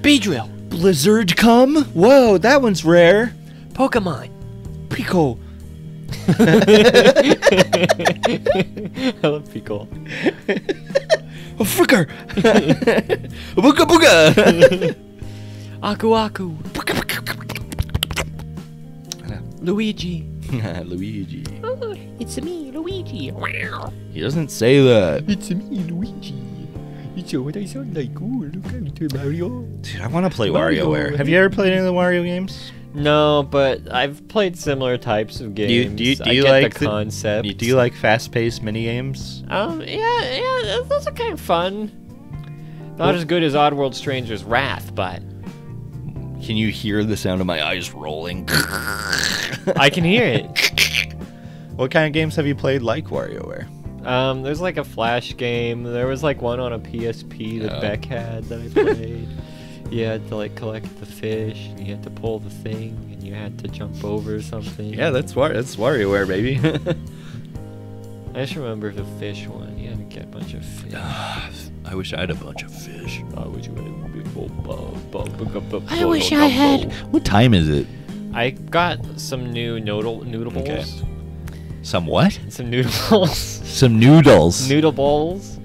Beedrill. Blizzard come? Whoa, that one's rare. Pokemon. Pico. I love Pico. A fricker. booga booga. Aku Aku. Luigi. Luigi. Oh, it's me, Luigi. He doesn't say that. It's me, Luigi. It's what I sound like. Oh, look at Mario. Dude, I want to play Mario. WarioWare. Have you ever played any of the Wario games? No, but I've played similar types of Do games. you, do you, do I you get like the concept? do you like fast-paced mini games? Um, yeah, yeah, those are kind of fun. Not as good as Oddworld Stranger's Wrath, but Can you hear the sound of my eyes rolling? I can hear it. what kind of games have you played like WarioWare? Um, there's like a Flash game. There was like one on a PSP that Oh. Beck had that I played. you had to like collect the fish, and you had to pull the thing, and you had to jump over something. Yeah, that's War that's WarioWare, baby. I just remember the fish one. You had to get a bunch of fish. I wish I had a bunch of fish. I wish I had. I wish I had. What time is it? I got some new noodle noodle Okay. Some what? Some noodles. Some noodles. noodle bowls.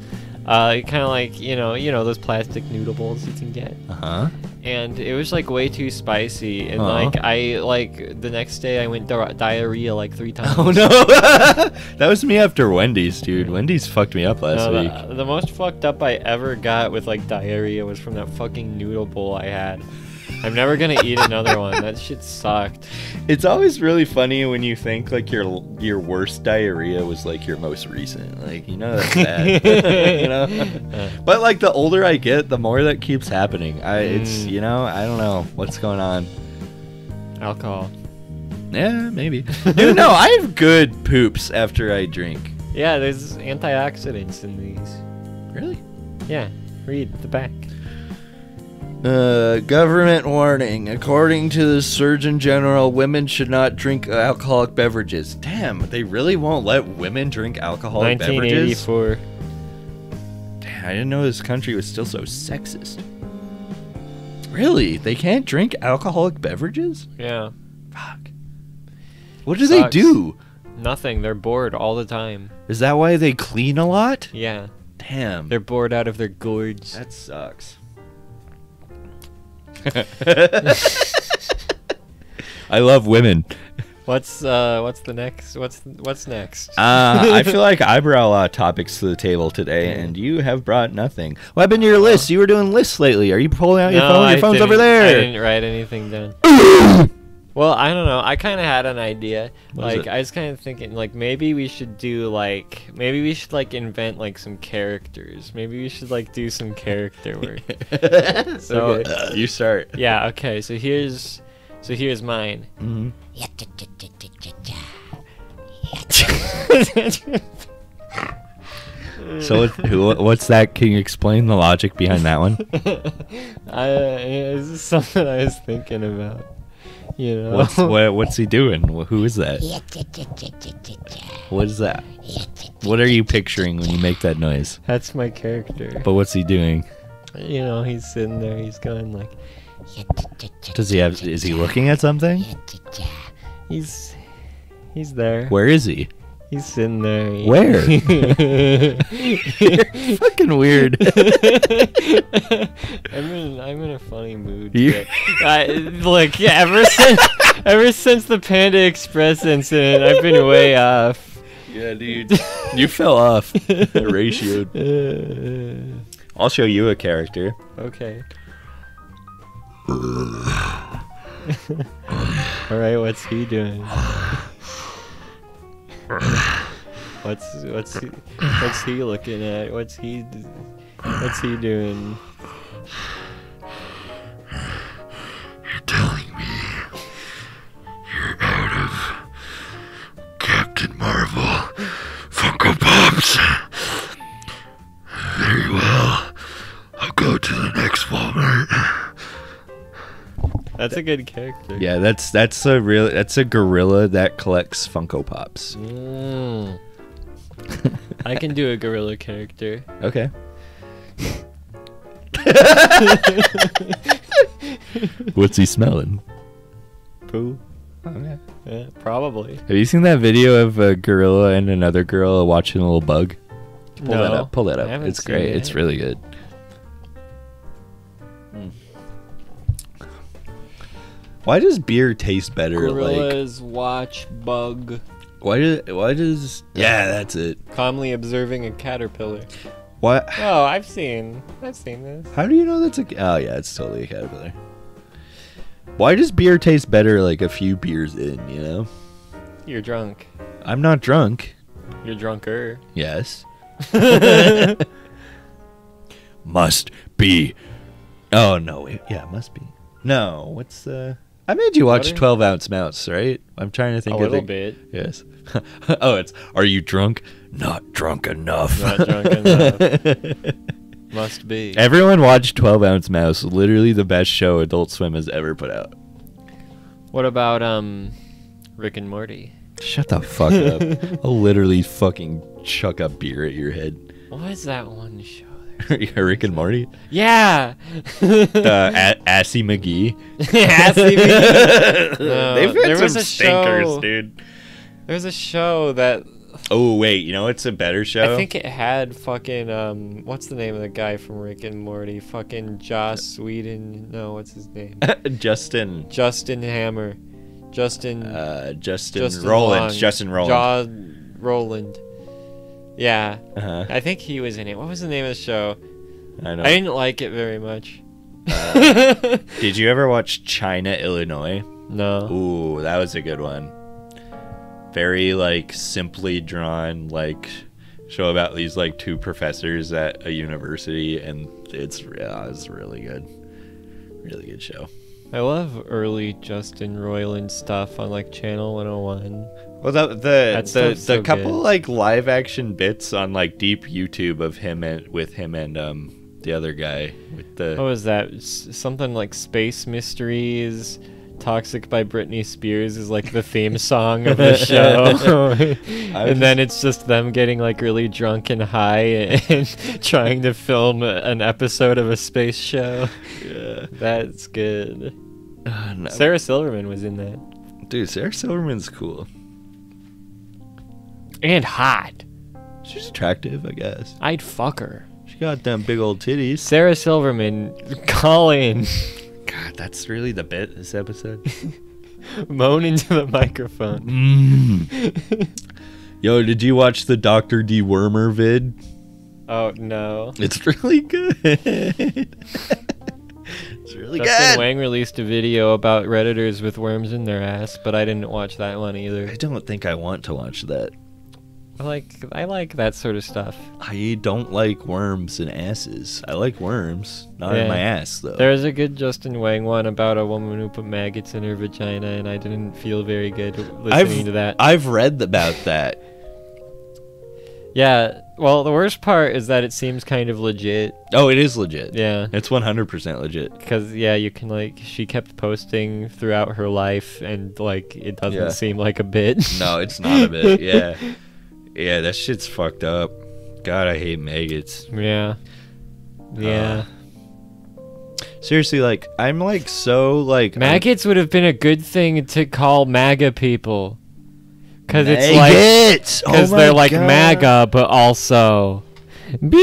Uh, kind of like you know, you know those plastic noodle bowls you can get, Uh huh. And it was like way too spicy, and Aw. like I like the next day I went di- diarrhea like three times. Oh no, that was me after Wendy's, dude. Wendy's fucked me up last No, week. the, the most fucked up I ever got with like diarrhea was from that fucking noodle bowl I had. I'm never gonna eat another one. That shit sucked. It's always really funny when you think like your your worst diarrhea was like your most recent. Like you know that's bad. you know. Uh, But like the older I get, the more that keeps happening. I it's Mm. you know I don't know what's going on. alcohol. Yeah, maybe. Dude, no, I have good poops after I drink. Yeah, there's antioxidants in these. Really? Yeah, read the back. Uh, government warning. According to the Surgeon General, women should not drink alcoholic beverages. Damn, they really won't let women drink alcoholic beverages? 1984. Damn, I didn't know this country was still so sexist. Really? They can't drink alcoholic beverages? Yeah, Fuck. What do Sucks. they do? nothing. They're bored all the time. Is that why they clean a lot? Yeah, Damn. they're bored out of their gourds. That sucks. I love women. What's uh what's the next what's what's next? Uh, I feel like I brought a lot of topics to the table today, and you have brought nothing. What happened to your list? You were doing lists lately. Are you pulling out your No, phone? I Your phone's over didn't- I there. didn't write anything down. well, I don't know. I kind of had an idea. What like? I was kind of thinking like maybe we should do like maybe we should like invent like some characters. Maybe we should like do some character work. So- Okay, you start. yeah, okay. So here's so here's mine. Mhm. So who, what's that? Can you explain the logic behind that one? I uh, is something I was thinking about. You know. What's what, what's he doing? Who is that? What is that? What are you picturing when you make that noise? That's my character. But what's he doing? You know, he's sitting there. He's going like, Does he have? Is he looking at something? he's he's there. Where is he? He's sitting there. Where? Fucking weird. I'm in I'm in a funny mood. You- I, look, yeah, ever since ever since the Panda Express incident, I've been way off. yeah, dude. You fell off. Ratioed. Uh, I'll show you a character. okay. All right, what's he doing? What's what's he, what's he looking at? What's he what's he doing? You're telling me you're out of Captain Marvel Funko Pops. Very well. I'll go to the next Walmart. That's a good character. Yeah, that's that's a real that's a gorilla that collects Funko Pops. Mm. I can do a gorilla character. Okay. What's he smelling? Poo. Okay. Yeah, probably. Have you seen that video of a gorilla and another gorilla watching a little bug? Pull that up. Pull that up. It's great. it. It's really good. Why does beer taste better? Like, Gorillas watch bug why does why does? Yeah, that's it. calmly observing a caterpillar. Why? Oh, I've seen. I've seen this. How do you know that's a? Oh yeah, it's totally a caterpillar. Why does beer taste better like a few beers in? You know, You're drunk. I'm not drunk. You're drunker. Yes. must be. Oh no! Wait, yeah, must be. No, what's uh? I made you watch Water? Twelve Ounce Mouse, right? I'm trying to A think of little the- bit. Yes. oh, it's. Are you drunk? Not drunk enough. Not drunk enough. Must be. Everyone watch Twelve Ounce Mouse. Literally the best show Adult Swim has ever put out. What about um, Rick and Morty? Shut the fuck up. I'll literally fucking chuck a beer at your head. What is that one show? There? Rick and Morty? Yeah. Uh, a- Assy McGee. Assy McGee. No, They've had there some was a stinkers, show- dude. There's a show that Oh wait, you know it's a better show. I think it had fucking um what's the name of the guy from Rick and Morty? Fucking Joss Whedon. No, what's his name? Justin, Justin Hammer. Justin uh, Justin, Justin Roland, Long. Justin Roland. Jaw Roland. Yeah. uh-huh. I think he was in it. What was the name of the show? I know. I didn't like it very much. Did you ever watch China, Illinois? no. Ooh, that was a good one. Very like simply drawn, like show about these like two professors at a university, and it's yeah, it's really good, really good show. I love early Justin Roiland stuff on like Channel 101. Well, the the the, the so couple good. like live action bits on like deep YouTube of him and with him and um the other guy with the What was that? S- something like Space Mysteries. Toxic by Britney Spears is like the theme song of the show. and then it's just them getting like really drunk and high and trying to film an episode of a space show. yeah. That's good. Uh, no. Sarah Silverman was in that. dude, Sarah Silverman's cool. And hot. She's attractive, I guess. I'd fuck her. She got them big old titties. Sarah Silverman, call in. God, that's really the bit this episode. Moan into the microphone. Mm. Yo, did you watch the Doctor D Wormer vid? Oh no. It's really good. it's really Justin good. Whang released a video about redditors with worms in their ass, but I didn't watch that one either. I don't think I want to watch that. I like I like that sort of stuff. I don't like worms and asses. I like worms, not in my ass though. There was a good Justin Whang one about a woman who put maggots in her vagina, and I didn't feel very good listening I've to that. I've read about that. yeah. Well, the worst part is that it seems kind of legit. Oh, it is legit. Yeah. It's 100% legit. Because yeah, you can like she kept posting throughout her life, and like it doesn't Yeah. seem like a bit. No, it's not a bit. Yeah. Yeah, that shit's fucked up. God, I hate maggots. yeah. Yeah. Uh, seriously, like I'm like so like I'm- Maggots would have been a good thing to call MAGA people. Because it's like. Maggots! Oh Because they're like God. MAGA, but also. Beep!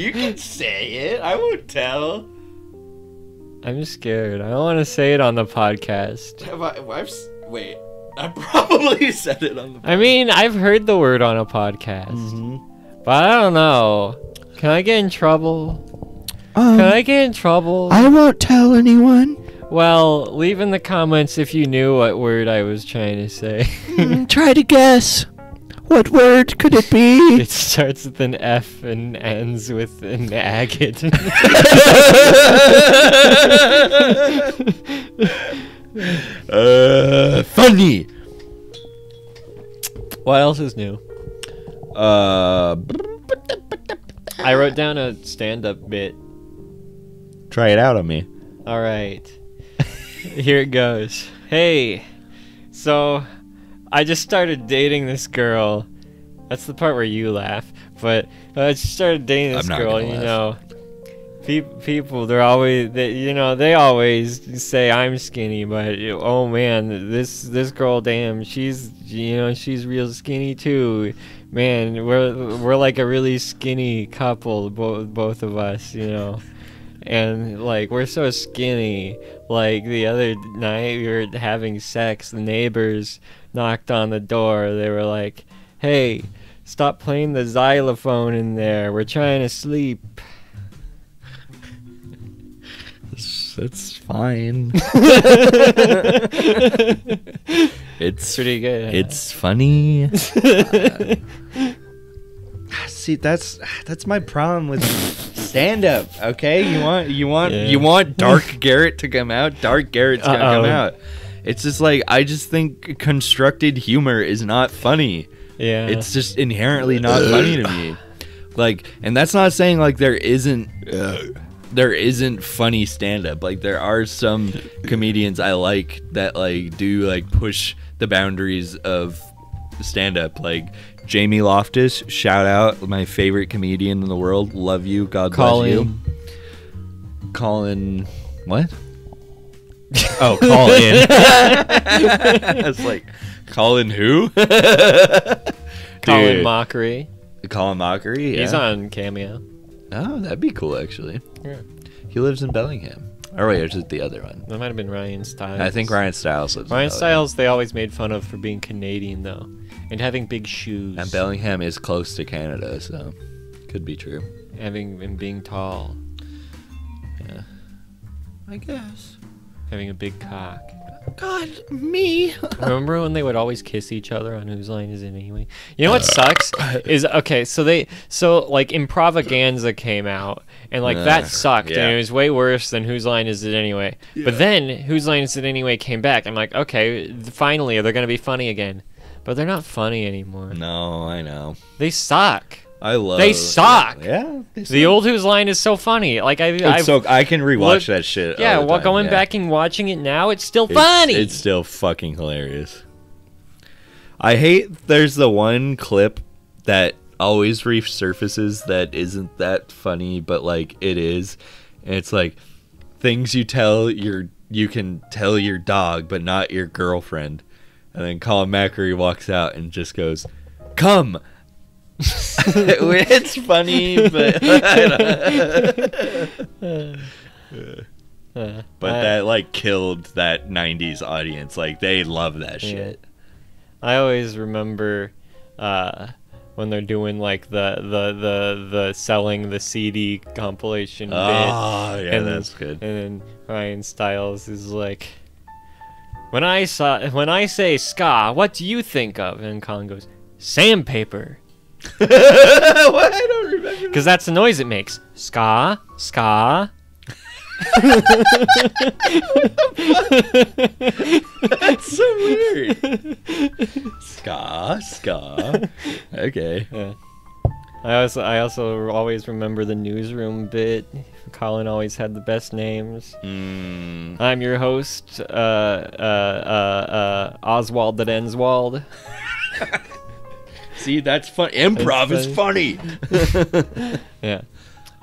you can say it. I won't tell. I'm scared. I don't want to say it on the podcast. I? Wait. I probably said it on the. I mean, I've heard the word on a podcast, Mm-hmm. but I don't know. Can I get in trouble? Um, Can I get in trouble? I won't tell anyone. Well, leave in the comments if you knew what word I was trying to say. Mm, try to guess. What word could it be? it starts with an F and ends with an agate. Uh, funny. what else is new? Uh, I wrote down a stand-up bit. try it out on me. All right. Here it goes. Hey. So, I just started dating this girl. That's the part where you laugh. But I just started dating this girl, you laugh. know. Pe- people, they're always, they, you know, they always say I'm skinny, but oh man, this this girl, damn, she's, you know, she's real skinny too. Man, we're we're like a really skinny couple, both both of us, you know? And like we're so skinny. Like the other night we were having sex the neighbors knocked on the door. They were like hey stop playing the xylophone in there. We're trying to sleep That's, that's fine. it's pretty good? It's funny. Ah, see, that's that's my problem with stand up. Okay, you want you want Yeah. you want Dark Garrett to come out. Dark Garrett's gonna come Uh-oh. out. It's just like I just think constructed humor is not funny. yeah It's just inherently not funny to me. Like, and that's not saying like there isn't there isn't funny stand up. Like there are some comedians I like that like do like push the boundaries of stand up. Like Jamie Loftus, shout out, my favorite comedian in the world. Love you. God bless you. Colin. Colin what? Oh, call in. It's like Colin who? Colin Mochrie. Colin Mochrie. Yeah. He's on Cameo. Oh, that'd be cool actually. Yeah. He lives in Bellingham. Or wait, is it the other one? That might have been Ryan Stiles. I think Ryan Stiles lives. Ryan Bellingham. Stiles, they always made fun of for being Canadian though, and having big shoes, And Bellingham is close to Canada, so could be true. having and being tall, Yeah. I guess. having a big cock. God, me. Remember when they would always kiss each other on Whose Line Is It Anyway? You know what uh, sucks is okay. So they so like Improv-A-Ganza came out and like that sucked yeah. and it was way worse than Whose Line Is It Anyway. But then Whose Line Is It Anyway came back. I'm like, okay, th- finally they're gonna be funny again. But they're not funny anymore. no, I know. They suck. I love. They suck. Yeah. They The old Whose Line is so funny. Like I, I It's so I can rewatch look- that shit. yeah, all while going yeah. back and watching it now, it's still It's- funny. It's still fucking hilarious. I hate there's the one clip that always resurfaces that isn't that funny, but like it is. And it's like things you tell your you can tell your dog, but not your girlfriend. And then Colin Mochrie walks out and just goes, "Come." it's funny, but Uh, but I- that like killed that '90s audience. Like they love that Yeah. shit. I always remember uh, when they're doing like the the the the selling the CD compilation bit. Oh, yeah, and, that's good. And then Ryan Stiles is like, when I saw when I say ska, what do you think of? And Colin goes, sandpaper? I don't remember. because that's the noise it makes. Ska, ska. That's so weird. ska, ska. Okay. Yeah. I also I also always remember the newsroom bit. Colin always had the best names. Mm, I'm your host, uh, uh, uh, uh, Oswald that Enswald. see, that's fun. Improv That's is funny. Yeah.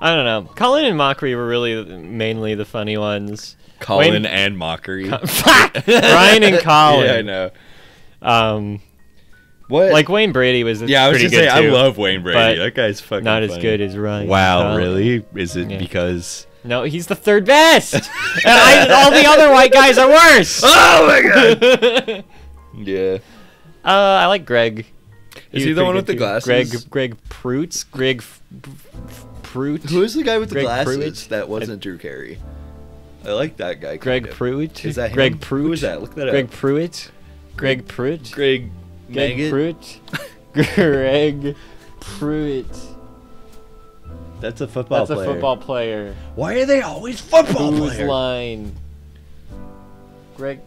I don't know. Colin and Mockery were really mainly the funny ones. Colin Wayne- and mockery. Fuck! Ryan and Colin. yeah, I know. Um, What? like Wayne Brady was yeah, I was just saying, I love Wayne Brady. That guy's fucking Not as good as Ryan. Wow, Colin. really? Is it Yeah. because? No, he's the third best. and I, all the other white guys are worse. Oh my god! yeah. Uh, I like Greg. Is He he the one with the good, too. glasses? Greg Greg Proots. Greg F- F- Prout. Who's the guy with the Greg glasses Pruitt? that wasn't Drew Carey? I like that guy. Greg kind of. Pruitt. Is that him? Greg Pruitt? Who is that? Look that Greg up. Pruitt. Greg Pruitt. Greg Greg Maggot? Pruitt. Greg Pruitt. That's a football That's a player. football player. Why are they always football Whose players? line? Greg.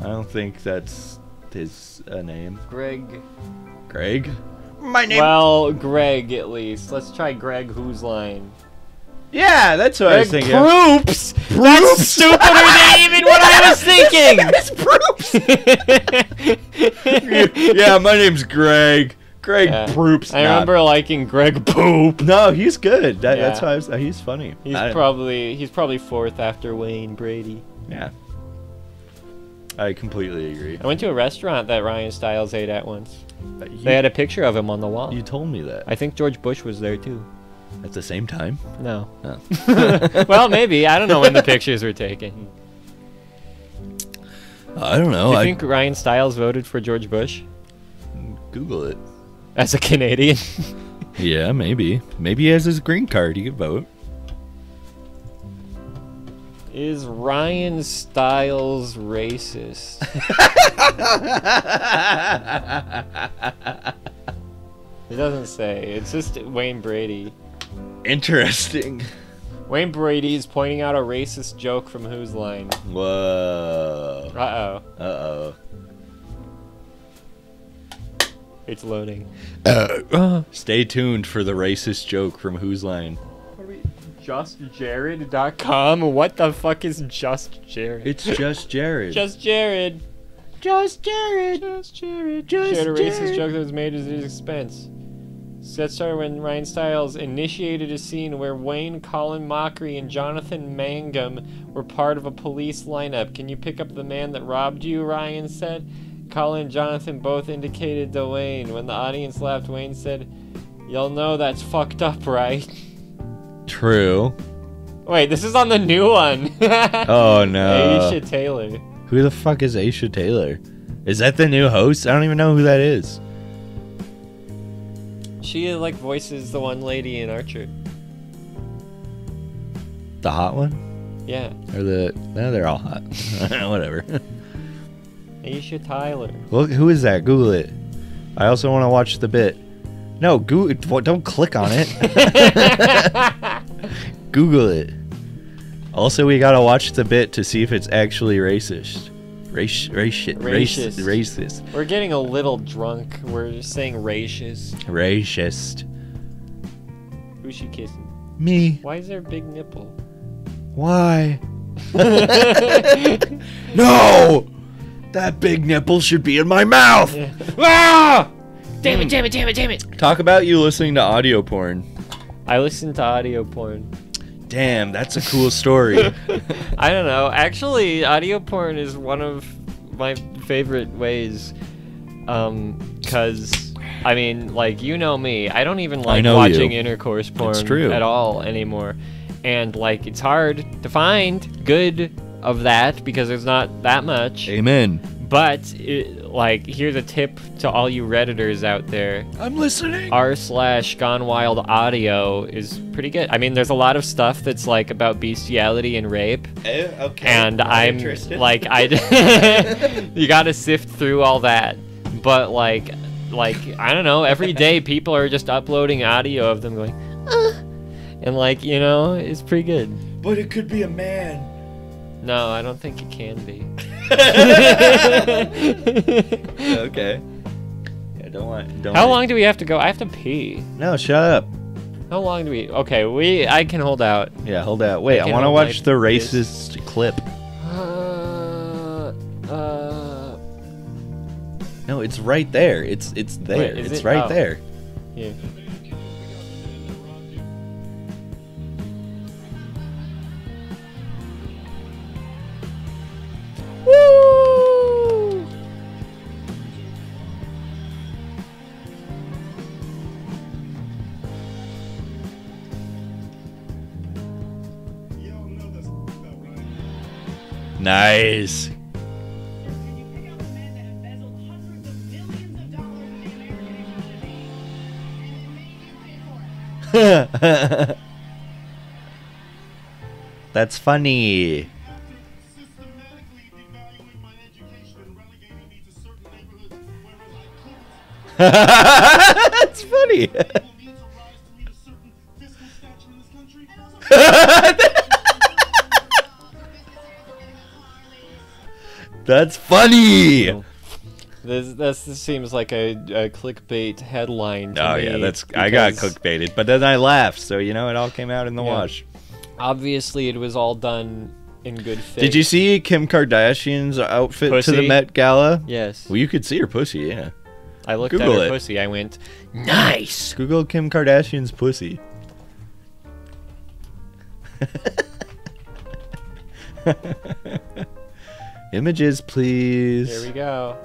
I don't think that's his uh, name. Greg. Greg. My name. Well, Greg at least. Let's try Greg Whose line. yeah, that's what I was Greg thinking. Proops. That's stupider than even what I was thinking. yeah, my name's Greg. Greg Yeah. Proops. I Nah. remember liking Greg Poop. No, he's good. That, That's why I was, he's funny. He's I- probably he's probably fourth after Wayne Brady. yeah. I completely agree. I went to a restaurant that Ryan Stiles ate at once. Uh, You, They had a picture of him on the wall. you told me that I think George Bush was there too. at the same time. No. Oh. well, maybe. I don't know when the pictures were taken. I don't know. Do you I think Ryan Stiles voted for George Bush Google it. as a Canadian? Yeah, maybe. Maybe he has his green card. He could vote. Is Ryan Stiles racist? It doesn't say. It's just Wayne Brady. Interesting. Wayne Brady is pointing out a racist joke from Whose Line. Whoa. Uh oh. Uh oh. It's loading. Stay tuned for the racist joke from Whose Line. JustJared.com? What the fuck is Just Jared? It's just Jared. Just Jared. Just Jared. Just Jared. Just Shared a racist joke that was made at his expense. So that started when Ryan Stiles initiated a scene where Wayne, Colin Mochrie, and Jonathan Mangum were part of a police lineup. Can you pick up the man that robbed you? Ryan said. Colin and Jonathan both indicated to Wayne. When the audience laughed, Wayne said, Y'all know that's fucked up, right? True. Wait, this is on the new one. Oh no. Aisha Taylor. Who the fuck is Aisha Taylor? Is that the new host? I don't even know who that is. She uh, like voices the one lady in Archer. The hot one? Yeah, Or the no, they're all hot. Whatever. Aisha Tyler. well, who is that? Google it. I also want to watch the bit. No, Google. Don't click on it. Google it. Also, we gotta watch the bit to see if it's actually racist. Race, racist, Racist. racist, racist, We're getting a little drunk. We're saying racist. racist. Who's she kissing? Me? Why is there a big nipple? Why? no! That big nipple should be in my mouth. ah! Damn it! Damn it! Damn it! Damn it! Talk about you listening to audio porn. I listen to audio porn. Damn, that's a cool story. I don't know. Actually, audio porn is one of my favorite ways. Um, cause I mean, like you know me, I don't even like watching you. intercourse porn true. at all anymore. And like, it's hard to find good of that because there's not that much. Amen. But it, like, here's a tip to all you redditors out there: I'm listening. r slash gone wild audio is pretty good. I mean, there's a lot of stuff that's like about bestiality and rape Oh, okay. and I'm like I you got to sift through all that. But like like I don't know, every day people are just uploading audio of them going uh, and like, you know, it's pretty good. but it could be a man. No, I don't think it can be. okay. Yeah, don't want. Don't How want- long do we have to go? I have to pee. No, shut up. How long do we Okay, we I can hold out. Yeah, hold out. Wait, I I, want to watch my the piss. racist clip. Uh, uh No, it's right there. It's it's there. Wait, it's it? right Oh. there. yeah. Whereas That's couldn't. That's funny. That's funny. This, this, this seems like a, a clickbait headline. To Oh me yeah, that's I got clickbaited, but then I laughed, so you know it all came out in the Yeah. wash. Obviously, it was all done in good faith. Did you see Kim Kardashian's outfit to the Met Gala? Yes. Well, you could see her pussy. Yeah. I looked Google at her it. pussy. I went, nice. Google Kim Kardashian's pussy. Images, please. Here we go.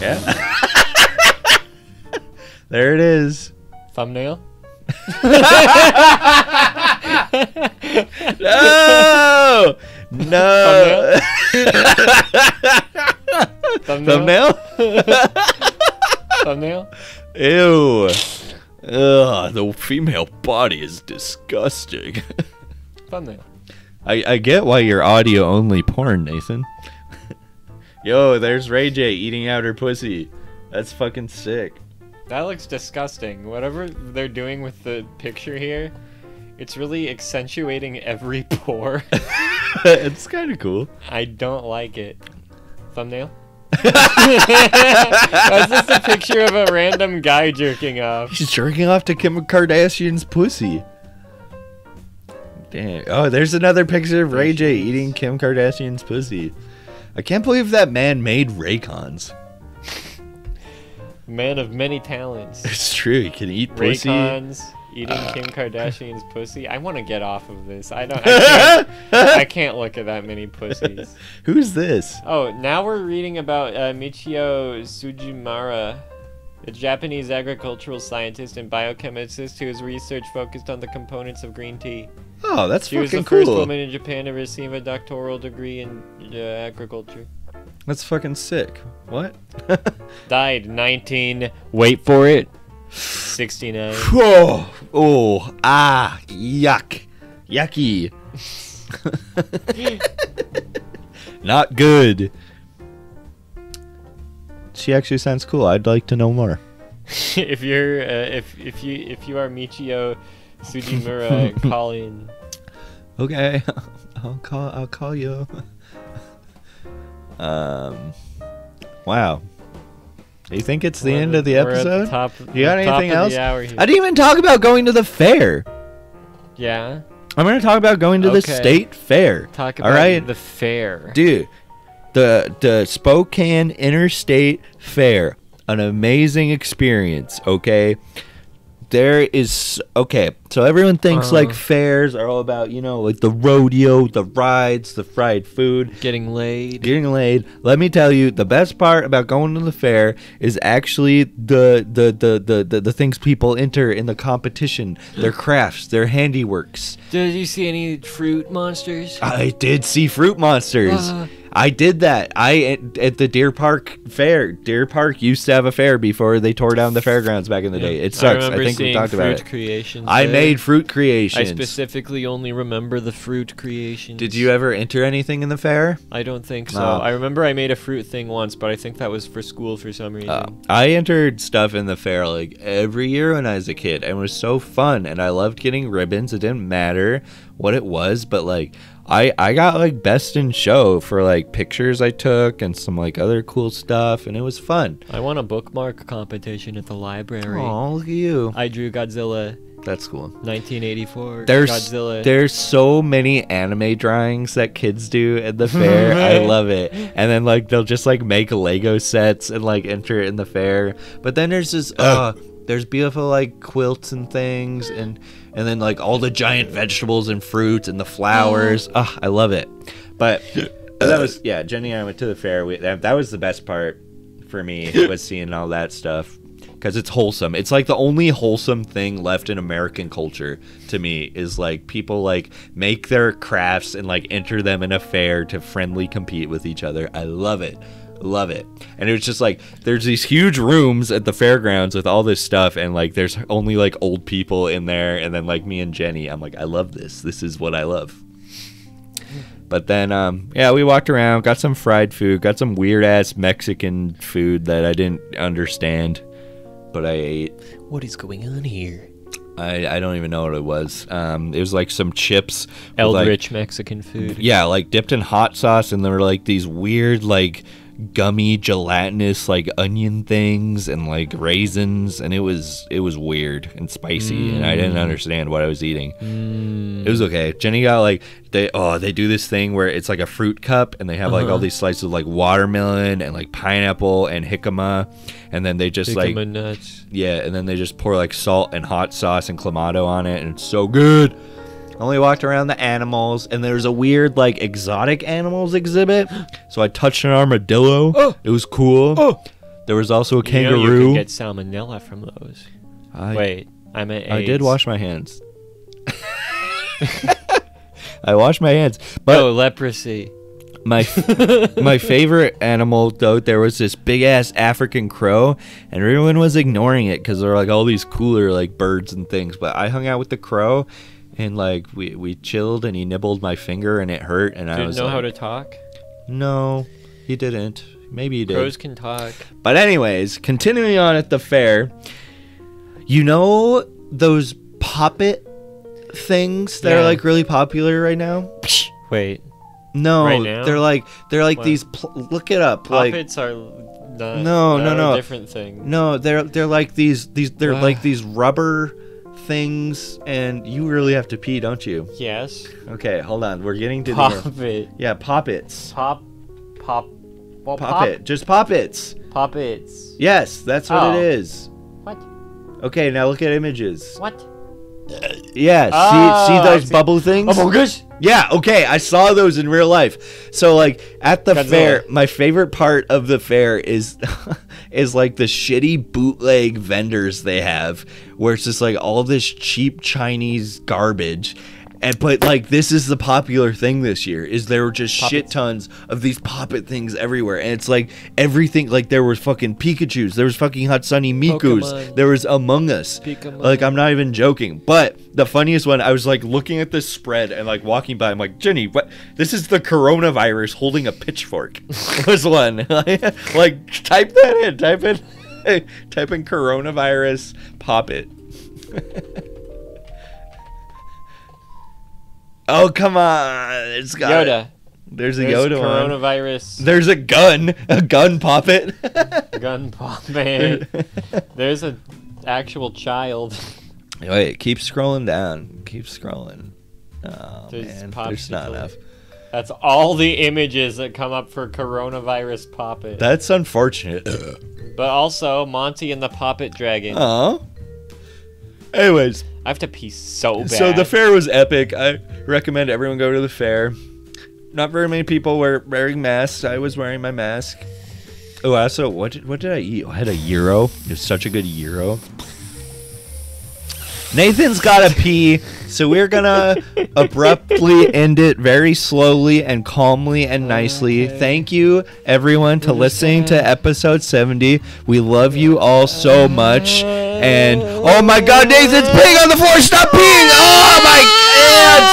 Yeah. there it is. Thumbnail. No! No! Thumbnail. Thumbnail? Thumbnail. Ew. Ugh, the female body is disgusting. Thumbnail. I, I get why you're audio only porn, Nathan. Yo, there's Ray J eating out her pussy. That's fucking sick. That looks disgusting. Whatever they're doing with the picture here, it's really accentuating every pore. it's kind of cool. I don't like it. Thumbnail. That's just a picture of a random guy jerking off. He's jerking off to Kim Kardashian's pussy. Oh, there's another picture of Ray J eating Kim Kardashian's pussy. I can't believe that man made Raycons. Man of many talents. It's true. He can eat pussy, Raycons. Eating Kim Kardashian's pussy. I want to get off of this. I don't. I can't, I can't look at that many pussies. Who's this? Oh, now we're reading about uh, Michiyo Tsujimura, a Japanese agricultural scientist and biochemist whose research focused on the components of green tea. Oh, that's She was the fucking first cool. woman in Japan to receive a doctoral degree in uh, agriculture. That's fucking sick. What? Died 19. Wait for it. 69. Whoa! Oh! Ah! Yuck! Yucky! Not good. She actually sounds cool. I'd like to know more. if you're uh, if if you if you are Michiyo Tsujimura, call in. Okay, I'll call. I'll call you. um. Wow. Do you think it's the We're end of the episode? top, You got anything else? The. I didn't even talk about going to the fair. yeah. I'm gonna talk about going to the state fair. Talk about right? the fair. dude the the spokane interstate fair an amazing experience okay there is okay so everyone thinks Uh-huh. like fairs are all about you know like the rodeo the rides the fried food Getting laid. getting laid let me tell you the best part about going to the fair is actually the the the the, the, the things people enter in the competition their crafts their handiworks Did you see any fruit monsters? I did see fruit monsters. Uh. I did that. I at, at the Deer Park Fair. Deer Park used to have a fair before they tore down the fairgrounds back in the day. It sucks. I, remember think we talked about it. creations. I there. made fruit creations. I specifically only remember the fruit creations. Did you ever enter anything in the fair? I don't think so. No. I remember I made a fruit thing once, but I think that was for school for some reason. Uh, I entered stuff in the fair like every year when I was a kid, and it was so fun. And I loved getting ribbons. It didn't matter what it was, but like I I got like best in show for like pictures I took and some like other cool stuff, and it was fun. I won a bookmark competition at the library. Oh, look at you. I drew Godzilla That's cool. 1984. There's Godzilla. there's so many anime drawings that kids do at the fair. I love it. And then like they'll just like make Lego sets and like enter it in the fair. But then there's this uh there's beautiful like quilts and things and and then like all the giant vegetables and fruits and the flowers. Ah, I love it. But that was yeah, Jenny and I went to the fair. We, that, that was the best part for me was seeing all that stuff because it's wholesome. It's like the only wholesome thing left in American culture to me is like people like make their crafts and like enter them in a fair to friendly compete with each other. I love it. Love it. And it was just like there's these huge rooms at the fairgrounds with all this stuff and like there's only like old people in there and then like me and Jenny. I'm like I love this. This is what I love. But then, um, yeah, we walked around, got some fried food, got some weird ass Mexican food that I didn't understand, but I ate. what is going on here? I, I don't even know what it was. Um, it was like some chips. with, like- Mexican food. yeah, like dipped in hot sauce, and there were like these weird, like gummy, gelatinous, like onion things, and like raisins, and it was it was weird and spicy, and I didn't mm. understand what I was eating. Mm. It was okay. Jenny got like they oh they do this thing where it's like a fruit cup, and they have like all uh-huh. these slices of like watermelon and like pineapple and jicama, and then they just like nuts. yeah, and then they just pour like salt and hot sauce and clamato on it, and it's so good. Only walked around the animals, and there's a weird like exotic animals exhibit. So I touched an armadillo. Oh. It was cool. Oh. There was also a You know kangaroo. you can get salmonella from those. I, Wait, I meant I did wash my hands. I washed my hands, but oh, leprosy. my my favorite animal though there was this big ass african crow and everyone was ignoring it because there were like all these cooler like birds and things but i hung out with the crow and like we, we chilled and he nibbled my finger and it hurt and i Didn't was know like, how to talk. no he didn't maybe he did Crows can talk. but anyways continuing on at the fair you know those poppet things that are like really popular right now Wait, no Right they're like they're like What? these pl- look it up like puppets are not. No, no, no. Different thing. No, they're they're like these these they're like these rubber things, and you really have to pee, don't you? Yes. Okay, hold on. We're getting to the Poppet. yeah poppets. Pop. Pop. Well, Pop it, just poppets. Pop. Poppets. Yes, that's what Oh. it is. What? Okay, now look at images. What? Yeah, Oh, see, see ah, those see. bubble things? Oh my gosh! Yeah, okay. I saw those in real life. So like at the Godzilla. fair, my favorite part of the fair is is like the shitty bootleg vendors they have where it's just like all this cheap Chinese garbage. And but like this is the popular thing this year is there were just shit tons of these poppet things everywhere and it's like everything like there was fucking Pikachu's, there was fucking Hatsune Miku's, Pokemon. there was Among Us. Pokemon. Like I'm not even joking. But the funniest one, I was like looking at this spread and like walking by. I'm like, Jenny, what? This is the coronavirus holding a pitchfork. was one. like, type that in. Type in. type in coronavirus. Pop oh come on! It's got Yoda. There's a There's Yoda one. coronavirus There's a gun. A gun puppet. gun man. There's an actual child. Wait, keep scrolling down. Keep scrolling. Oh There's man, there's not enough. That's all the images that come up for coronavirus poppet. That's unfortunate. but also Monty and the Poppet Dragon. Oh. Anyways, I have to pee so bad. so the fair was epic. I recommend everyone go to the fair. Not very many people were wearing masks. I was wearing my mask. Oh, also, what did, what did I eat? I had a gyro. It was such a good gyro. Nathan's got to pee, so we're gonna abruptly end it very slowly and calmly and oh, nicely. Thank you, everyone, to listening to episode 70. We love you all so much. And oh my God, Nathan's peeing on the floor! Stop peeing! Oh my God!